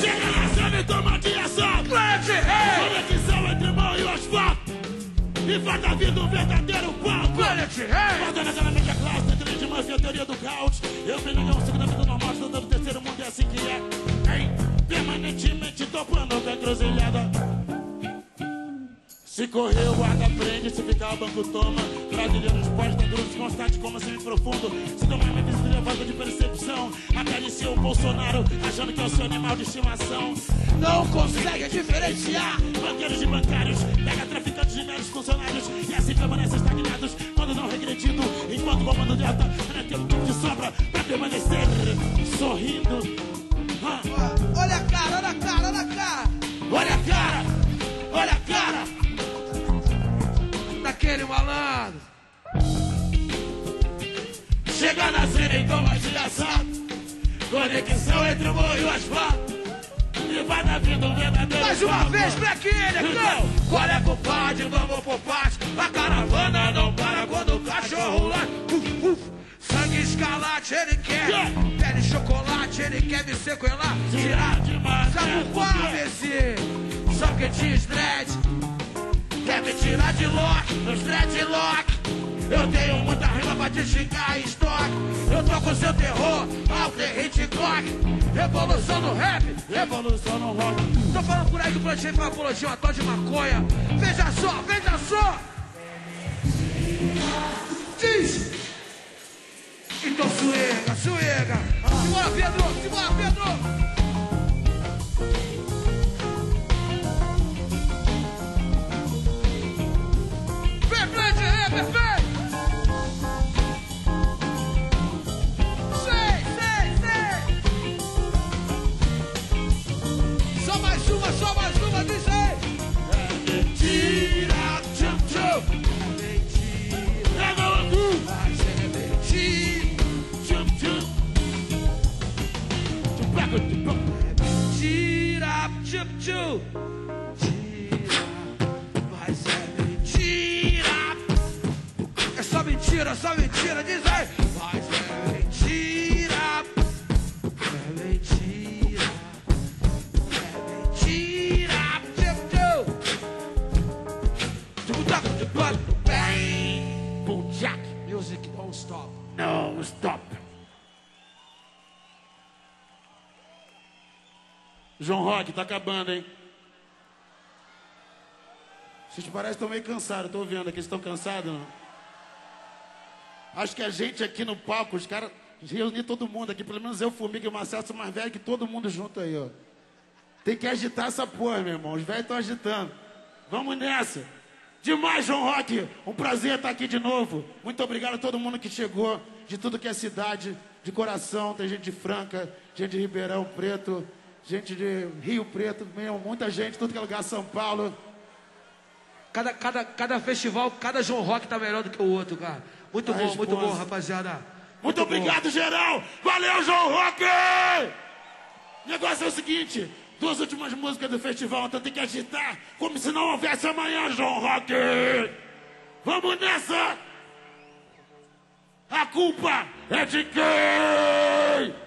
Chega na cena e toma de hey! Conexão entre mão e o asfalto. E faz da vida um verdadeiro palco. Planet, hey! Voltando aquela mídia clássica, entre de Murphy, a teoria do caos. Eu ciclo da vida normal, estudando o terceiro mundo, é assim que é. Hein? Permanentemente topando com a encruzilhada. Se correr, o guarda prende, se ficar, o banco toma. Brasileiros pode dar duros constante como semi-profundo. Se tomar minha visita, falta de percepção. Acariciou o Bolsonaro, achando que é o seu animal de estimação. Não consegue diferenciar banqueiros de bancários. Pega traficantes de meros funcionários. E assim permanecem estagnados quando não regredindo. Enquanto o comando de alta ainda tem um tempo de sobra pra permanecer sorrindo. Olha a cara, olha a cara, olha a cara. olha a cara, olha a cara. Daquele malandro. Chega na cena e toma de assalto. Conexão entre o morro e o asfalto. E vai na vida um verdadeiro. Mais uma palco. vez pra aqui, negão. Então, qual é compadre? Vamos por parte. A caravana não para quando Escarlate, ele quer. Yeah. Pele de chocolate, ele quer me sequelar. Tirar de. Sabe o qual, MC? Só porque tinha dread. Quer me tirar de lock, meus dreadlock. Eu tenho muita rima pra te xingar em estoque. Eu tô com seu terror, alter Hitchcock. Revolução no rap, revolução no rock. Tô falando por aí que o Plantinho foi uma apologia, uma de maconha. Veja só, veja só. Diz. Então suega, suega. Simbora, Pedro, simbora, Pedro. Perfeito, é, perfeito. Mentira, mas é mentira. É só mentira, só mentira, diz aí. João Rock, tá acabando, hein? Vocês parecem que estão meio cansados, tô vendo aqui, estão cansados, não? Acho que a gente aqui no palco, os caras reunir todo mundo aqui, pelo menos eu, Formiga e o Marcelo, sou mais velho que todo mundo junto aí, ó. Tem que agitar essa porra, meu irmão. Os velhos estão agitando. Vamos nessa. Demais, João Rock. Um prazer estar aqui de novo. Muito obrigado a todo mundo que chegou, de tudo que é cidade, de coração. Tem gente de Franca, gente de Ribeirão Preto, gente de Rio Preto, mesmo, muita gente, tudo que é lugar, São Paulo. Cada, cada, cada festival, cada João Rock tá melhor do que o outro, cara. Muito A bom, muito resposta. bom, rapaziada. Muito obrigado, geral. Valeu, João Rock. O negócio é o seguinte. Duas últimas músicas do festival, então tem que agitar como se não houvesse amanhã, João Rock. Vamos nessa. A culpa é de quem?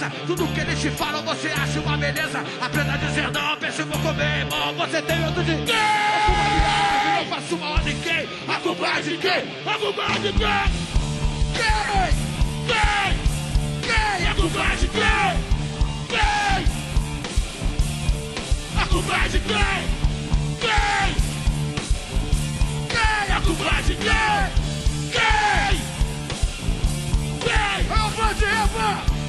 Cabeça, tudo que eles te falam você acha uma beleza. Aprenda a dizer não, eu vou comer, irmão. Você tem outro de quem? Eu faço mal a ninguém. A culpa é de quem? A culpa é de quem? Quem? Quem? Quem? A culpa é de quem? Quem? A culpa é de quem? Quem? Quem? A culpa é de quem? Quem? Quem? É o Bande Eva!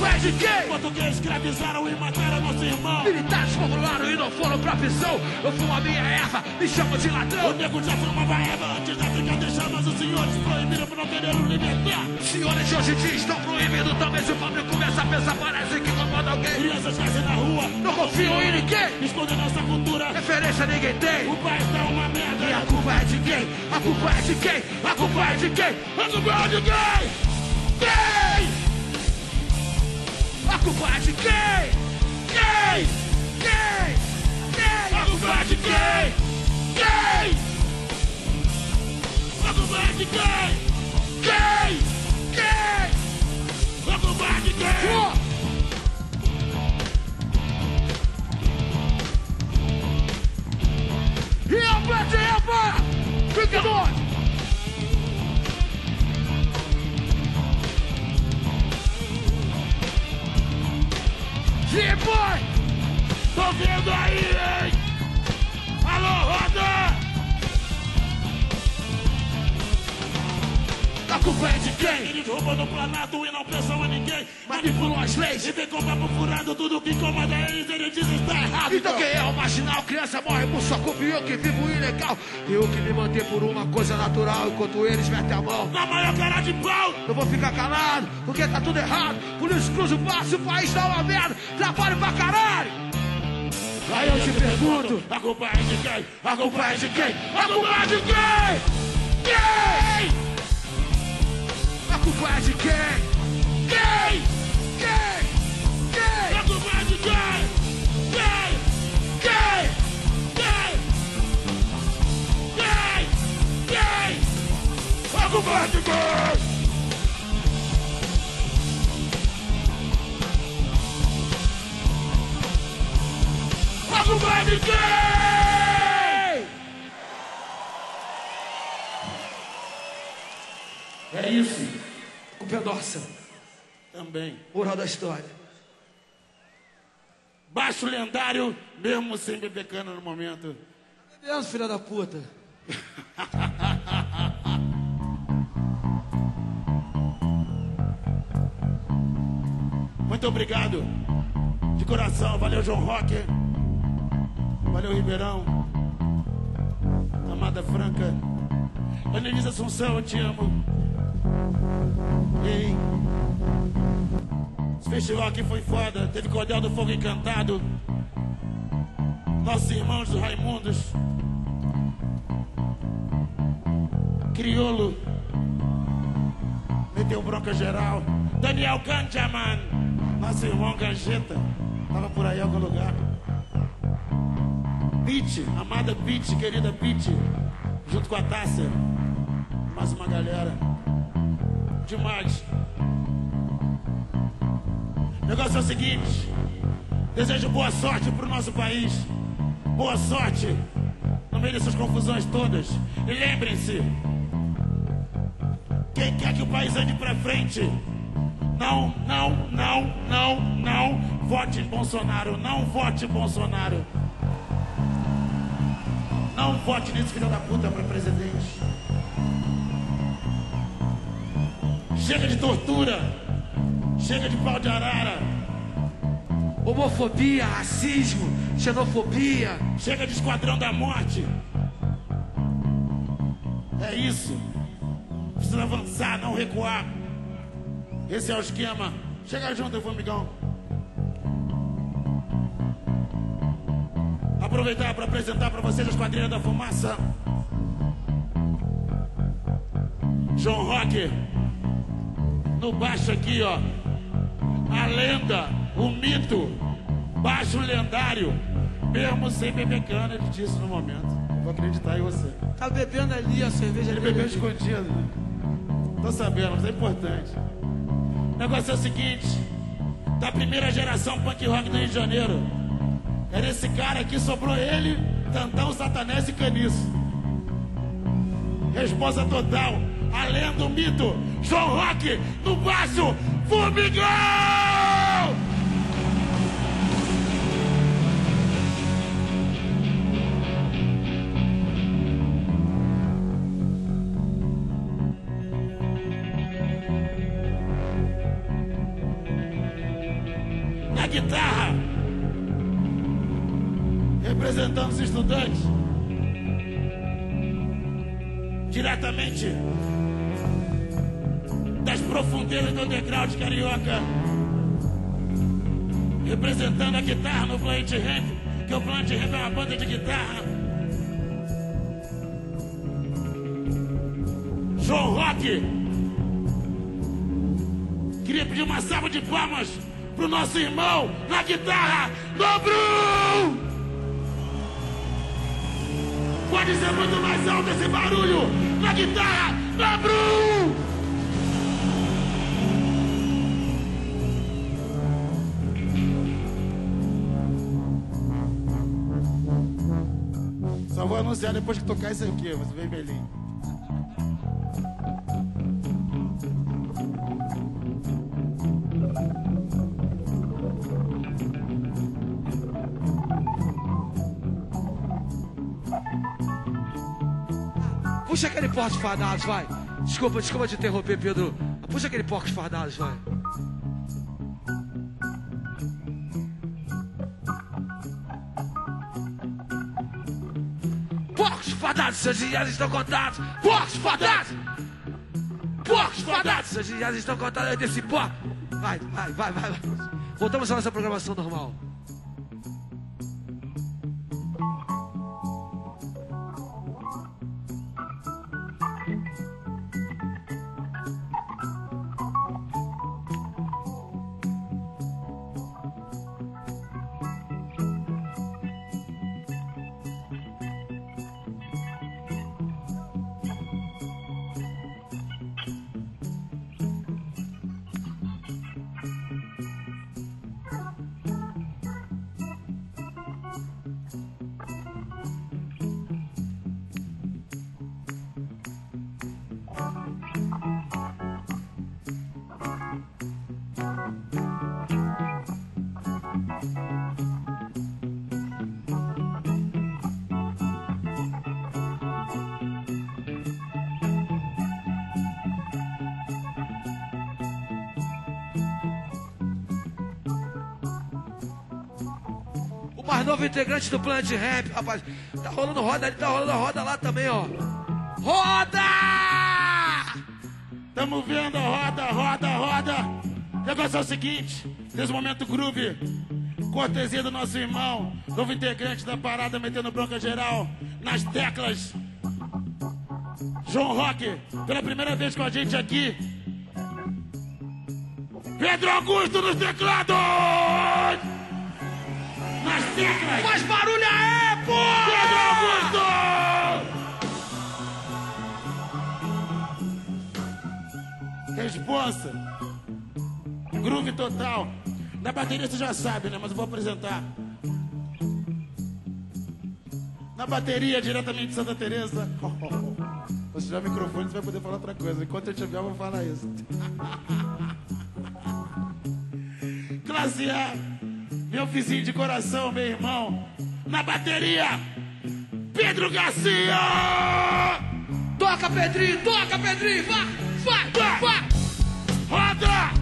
Culpa é de quem? Portugueses escravizaram e mataram nosso irmão. Militares formularam e não foram pra prisão. Eu fumo a minha erva, me chamam de O ladrão. nego já fumava erva antes da África deixar, mas os senhores proibiram por não querer libertar. Senhores de hoje em dia estão proibindo também. Se o público começa a pensar, parece que incomoda alguém. Crianças crescem na rua, Não confiam em ninguém. escondem nossa cultura. Referência ninguém tem. O país tá uma merda. E a culpa é de quem? A culpa é de quem? A culpa é de quem? A culpa é de quem? Quem? A culpa é de quem? Quem? Quem? Quem? A culpa é de quem? Quem? A culpa é de quem? Quem? Quem? A culpa é de quem? E a Bande Eva! Fique doido! E boy! Tô vendo aí, hein? Culpa é de quem? Eles roubam no planado e não pensam em ninguém. Manipulam as leis e vem com papo furado. Tudo que incomoda eles, eles dizem está errado. Então quem é o marginal? Criança morre por sua culpa e eu que vivo ilegal. Eu que me manter por uma coisa natural enquanto eles metem a mão. Na maior cara de pau! Eu vou ficar calado, porque tá tudo errado. Por isso cruzo o passo, o país tá uma merda. Trabalho pra caralho. Aí eu te pergunto, A culpa é de quem? A culpa é de quem? A culpa é de quem? Quem? A culpa é de quem? Quem? Quem? Quem? A culpa é de quem? Quem? Quem? Quem? Quem? Quem? A culpa girl. Pago bad girl. É isso. O pé nossa. Também. Moral da história. Baixo lendário, mesmo sem beber cana no momento. Deus, filha da puta. Muito obrigado. De coração. Valeu, João Roque. Valeu, Ribeirão. Amada Franca. Annelise Assunção, eu te amo. Ei. Esse festival aqui foi foda. Teve Cordel do Fogo Encantado. Nossos irmãos dos Raimundos. Criolo. Meteu bronca geral. Daniel Ganjaman. Nosso irmão Ganjeta. Tava por aí em algum lugar. Pete, amada Pete, querida Pete. Junto com a Tássia. Mais uma galera. Demais. O negócio é o seguinte. Desejo boa sorte pro nosso país. Boa sorte no meio dessas confusões todas. E lembrem-se: quem quer que o país ande pra frente, não, não, não, não, não vote em Bolsonaro. Não vote em Bolsonaro. Não vote nesse filho da puta pra presidente. Chega de tortura. Chega de pau de arara. Homofobia, racismo, xenofobia. Chega de esquadrão da morte. É isso. Precisa avançar, não recuar. Esse é o esquema. Chega junto, formigão. Aproveitar para apresentar para vocês as quadrilhas da fumaça. João Roque. No baixo aqui, ó. A lenda, o mito, baixo lendário. Mesmo sem beber cana, ele disse no momento. Vou acreditar em você. Tá bebendo ali a cerveja Ele bebeu escondido. Tô sabendo, mas é importante. O negócio é o seguinte: da primeira geração punk rock do Rio de Janeiro. Era esse cara aqui, sobrou ele, Tantão, Satanás e Caniço. Resposta total. A lenda, o mito. João Rock no baixo. Formigão! Na guitarra. Representando os estudantes. Diretamente profundezas do underground carioca. Representando a guitarra no Planet Ramp, que o Planet Ramp é uma banda de guitarra. João Rock. Queria pedir uma salva de palmas pro nosso irmão na guitarra, Dobru! Pode ser muito mais alto esse barulho na guitarra, Dobru! Anunciar depois que tocar isso aqui, mas vem Belim. Puxa aquele porte fardados, vai. Desculpa, desculpa te interromper, Pedro. Puxa aquele porte fardados, vai. Fadados, seus dias estão contados. Porcos fadados! Porcos fadados, seus dias estão contados. Desse porco. Vai, vai, vai, vai. Voltamos à nossa programação normal. Novo integrante do Planet Rap, rapaz. Tá rolando roda ali, tá rolando roda lá também, ó. Roda! Tamo vendo, roda, roda, roda. O negócio é o seguinte, nesse momento groove, cortesia do nosso irmão, novo integrante da parada, metendo bronca geral nas teclas. João Rock, pela primeira vez com a gente aqui. Pedro Augusto nos teclados! Faz barulho aí, Pedro pô! Augusto! Responsa. Groove total. Na bateria você já sabe, né? Mas eu vou apresentar. Na bateria, diretamente de Santa Teresa. Você tirar o microfone, você vai poder falar outra coisa. Enquanto eu tiver, eu vou falar isso. Classe A, meu vizinho de coração, meu irmão. Na bateria, Pedro Garcia! Toca, Pedrinho, toca, Pedrinho, vai, vai, vai. Roda, roda,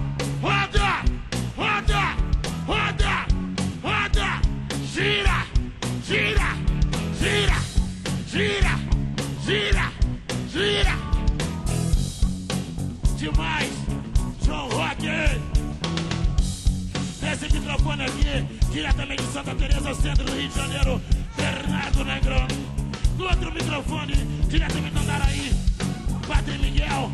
diretamente de Santa Teresa, centro do Rio de Janeiro, Bernardo Negrão. No outro microfone, diretamente do Andaraí, Padre Miguel,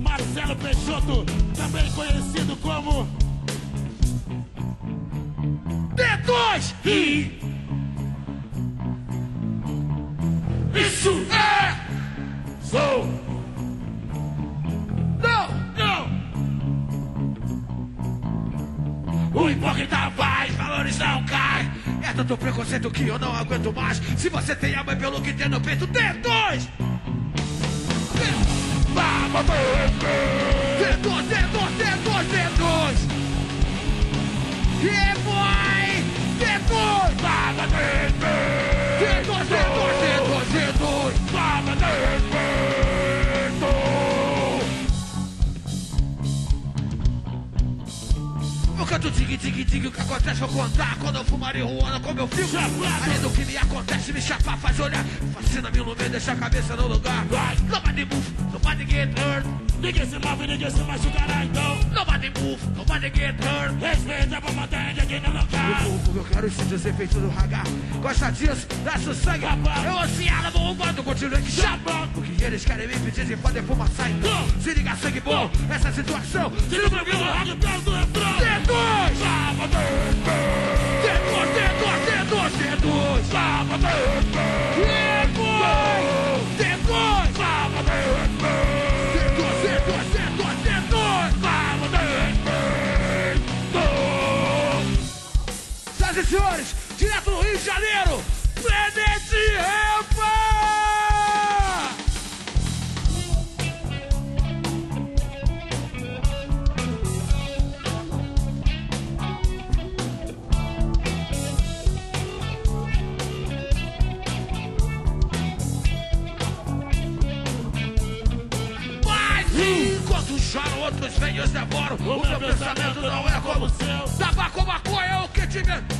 Marcelo Peixoto, também conhecido como D2! I. Isso é Sou Não! Não O hipócrita vai, não caem É tanto preconceito que eu não aguento mais. Se você tem a mãe pelo que tem no peito, D2! Vamos ver D2, D2, D2, D2! E boy! D2! Vamos ver D2, D2, Eu canto dig, dig, dig, o que acontece eu contar. Quando eu fumo marihuana com meu filho Além do que me acontece, me chapar, faz olhar. Fascina, me ilumina, deixa a cabeça no lugar. Nobody move, nobody get hurt Ninguém se move, ninguém se machucará então? Nobody move, nobody get hurt. Respeita pra matar aqui no local Eu quero sentir os efeitos do ragar Gosta disso, dá seu sangue. Eu oceano, vou roubando, continue que chapa O que eles querem me pedir de fazer fumaça então Se liga, sangue bom, essa situação. Se não ouviu o rádio, pelo do refrão. D2! Vamos ver D2, D2, D2, D2! Vamos ver D2! E senhores, direto do Rio de Janeiro, Rampa! Mas enquanto choram, outros vêm e os. O meu pensamento não é como o seu. Tabaco, maconha é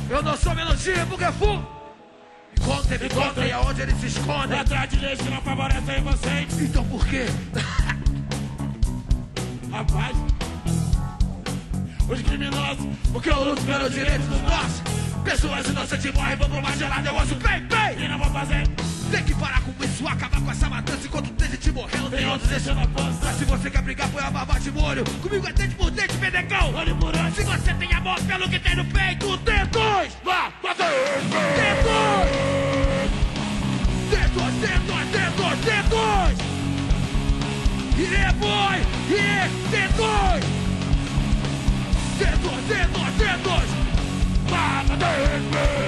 Eu não sou melodia porque fumo. Me contem, me contem aonde eles se escondem. Atrás de leis que não favorecem vocês Então por quê? Rapaz Os criminosos Porque eu luto pelos direitos dos nossos. Pessoas inocentes morrem, vou pro mar eu ouço bem, bem. E não vou fazer Tem que parar com isso, acabar com essa matança enquanto tem gente morrendo. Tem outros deixando a pança Mas se você quer brigar, põe a barba de molho. Comigo é dente por dente, pedegão. Olhe por onde Se você tem amor pelo que tem no peito, D2! Vá fazer D2! D2, D2, D2, D2! Yeah, boy! Yeah, D2! D2, D2, D2! Vamos ver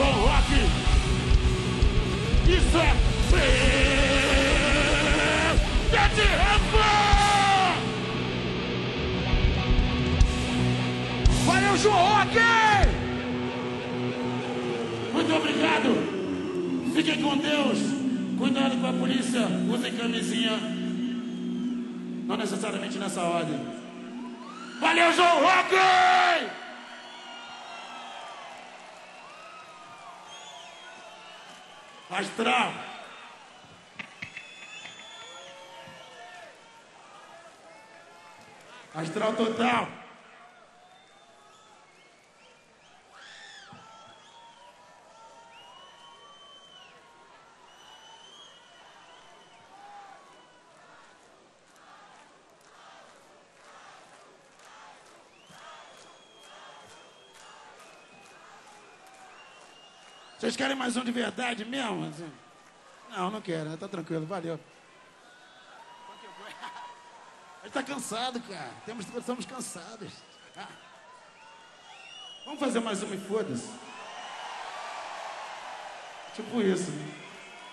João Rock. Isso é Pede Rampa! Valeu, João Rock! Muito obrigado. Fiquem com Deus. Cuidado com a polícia. Usem camisinha. Não necessariamente nessa ordem. Valeu, João Rock! Astral. Astral total. Vocês querem mais um de verdade mesmo? Assim? Não, não quero, né? tá tranquilo, valeu. A gente tá cansado, cara. Temos, estamos cansados. Vamos fazer mais uma e foda-se. Tipo isso.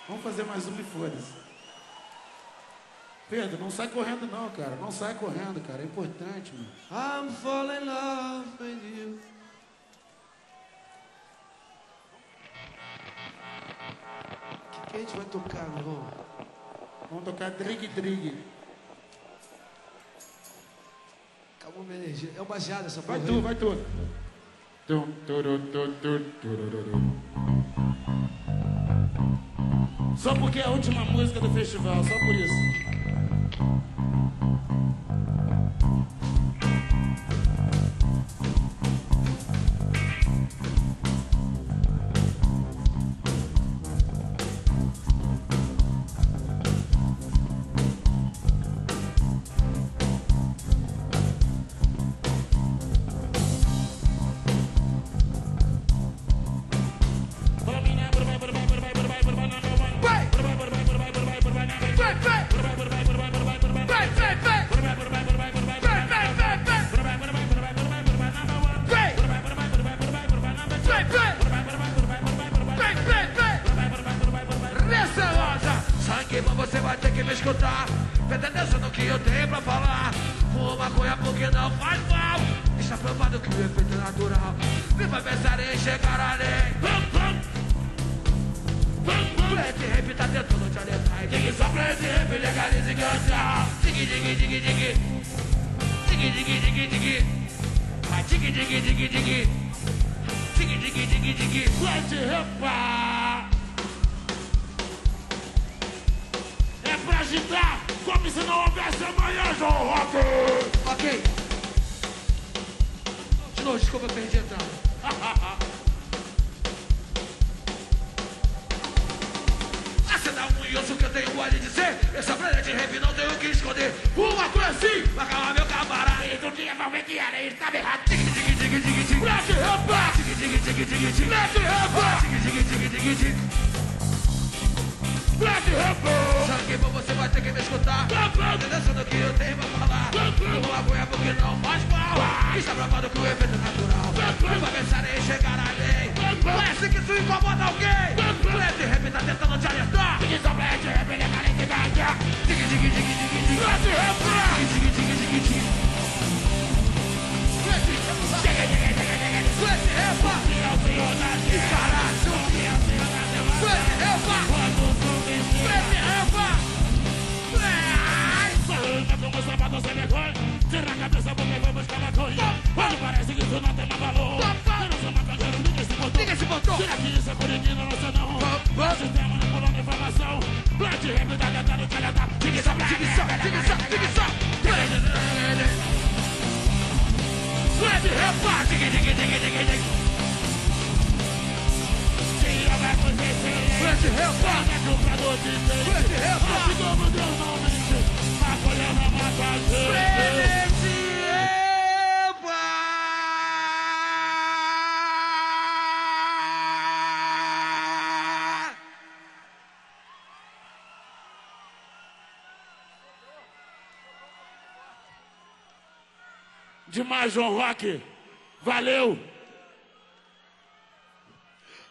Vamos fazer mais uma e foda-se. Pedro, não sai correndo não, cara. Não sai correndo, cara. É importante, mano. I'm falling in love with you. Que, a gente vai tocar, irmão? Vamos tocar Drig Drig. Acabou minha energia. É o baseado essa porra. Vai tu, vai tu. Só porque é a última música do festival, só por isso. Nessa E vão ver que era, estava errado. Rampa. Rampa. Rampa. Sangue bom, você vai ter que me escutar. Entendendo do que eu tenho pra falar. Não magoia porque não faz mal. Está provado que o efeito é natural. Vai pensar em chegar além. Parece que isso incomoda alguém. Black Rap tá tentando te alertar. Que só Black Rap legalize ganja. Dig, dig, dig, dig, dig. Black Rampa. Dig, dig, dig, dig, Diga só, Dig só, dig só, comprador de leite Black Rampa. Assim como Deus não mente Maconha não mata a Demais, João Rock. Valeu.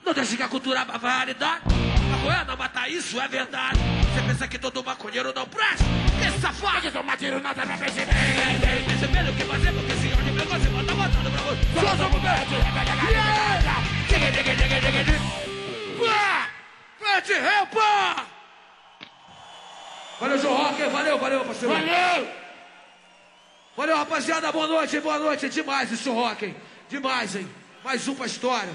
Não deixe que a cultura realidade. Maconha não mata isso, é verdade. Você pensa que todo maconheiro não presta? Que safado! Que toma tiro nada pra perceber. Tem perceber o que fazer, porque esse ódio meu você manda botando pra você. Só somos verdes. Diga, diga, diga, diga, diga. Pá! Pede rampa! Valeu, João Rock, valeu, valeu, parceiro. Valeu. Valeu, rapaziada, boa noite, boa noite. Demais esse rock, hein? Demais, hein? Mais um pra história.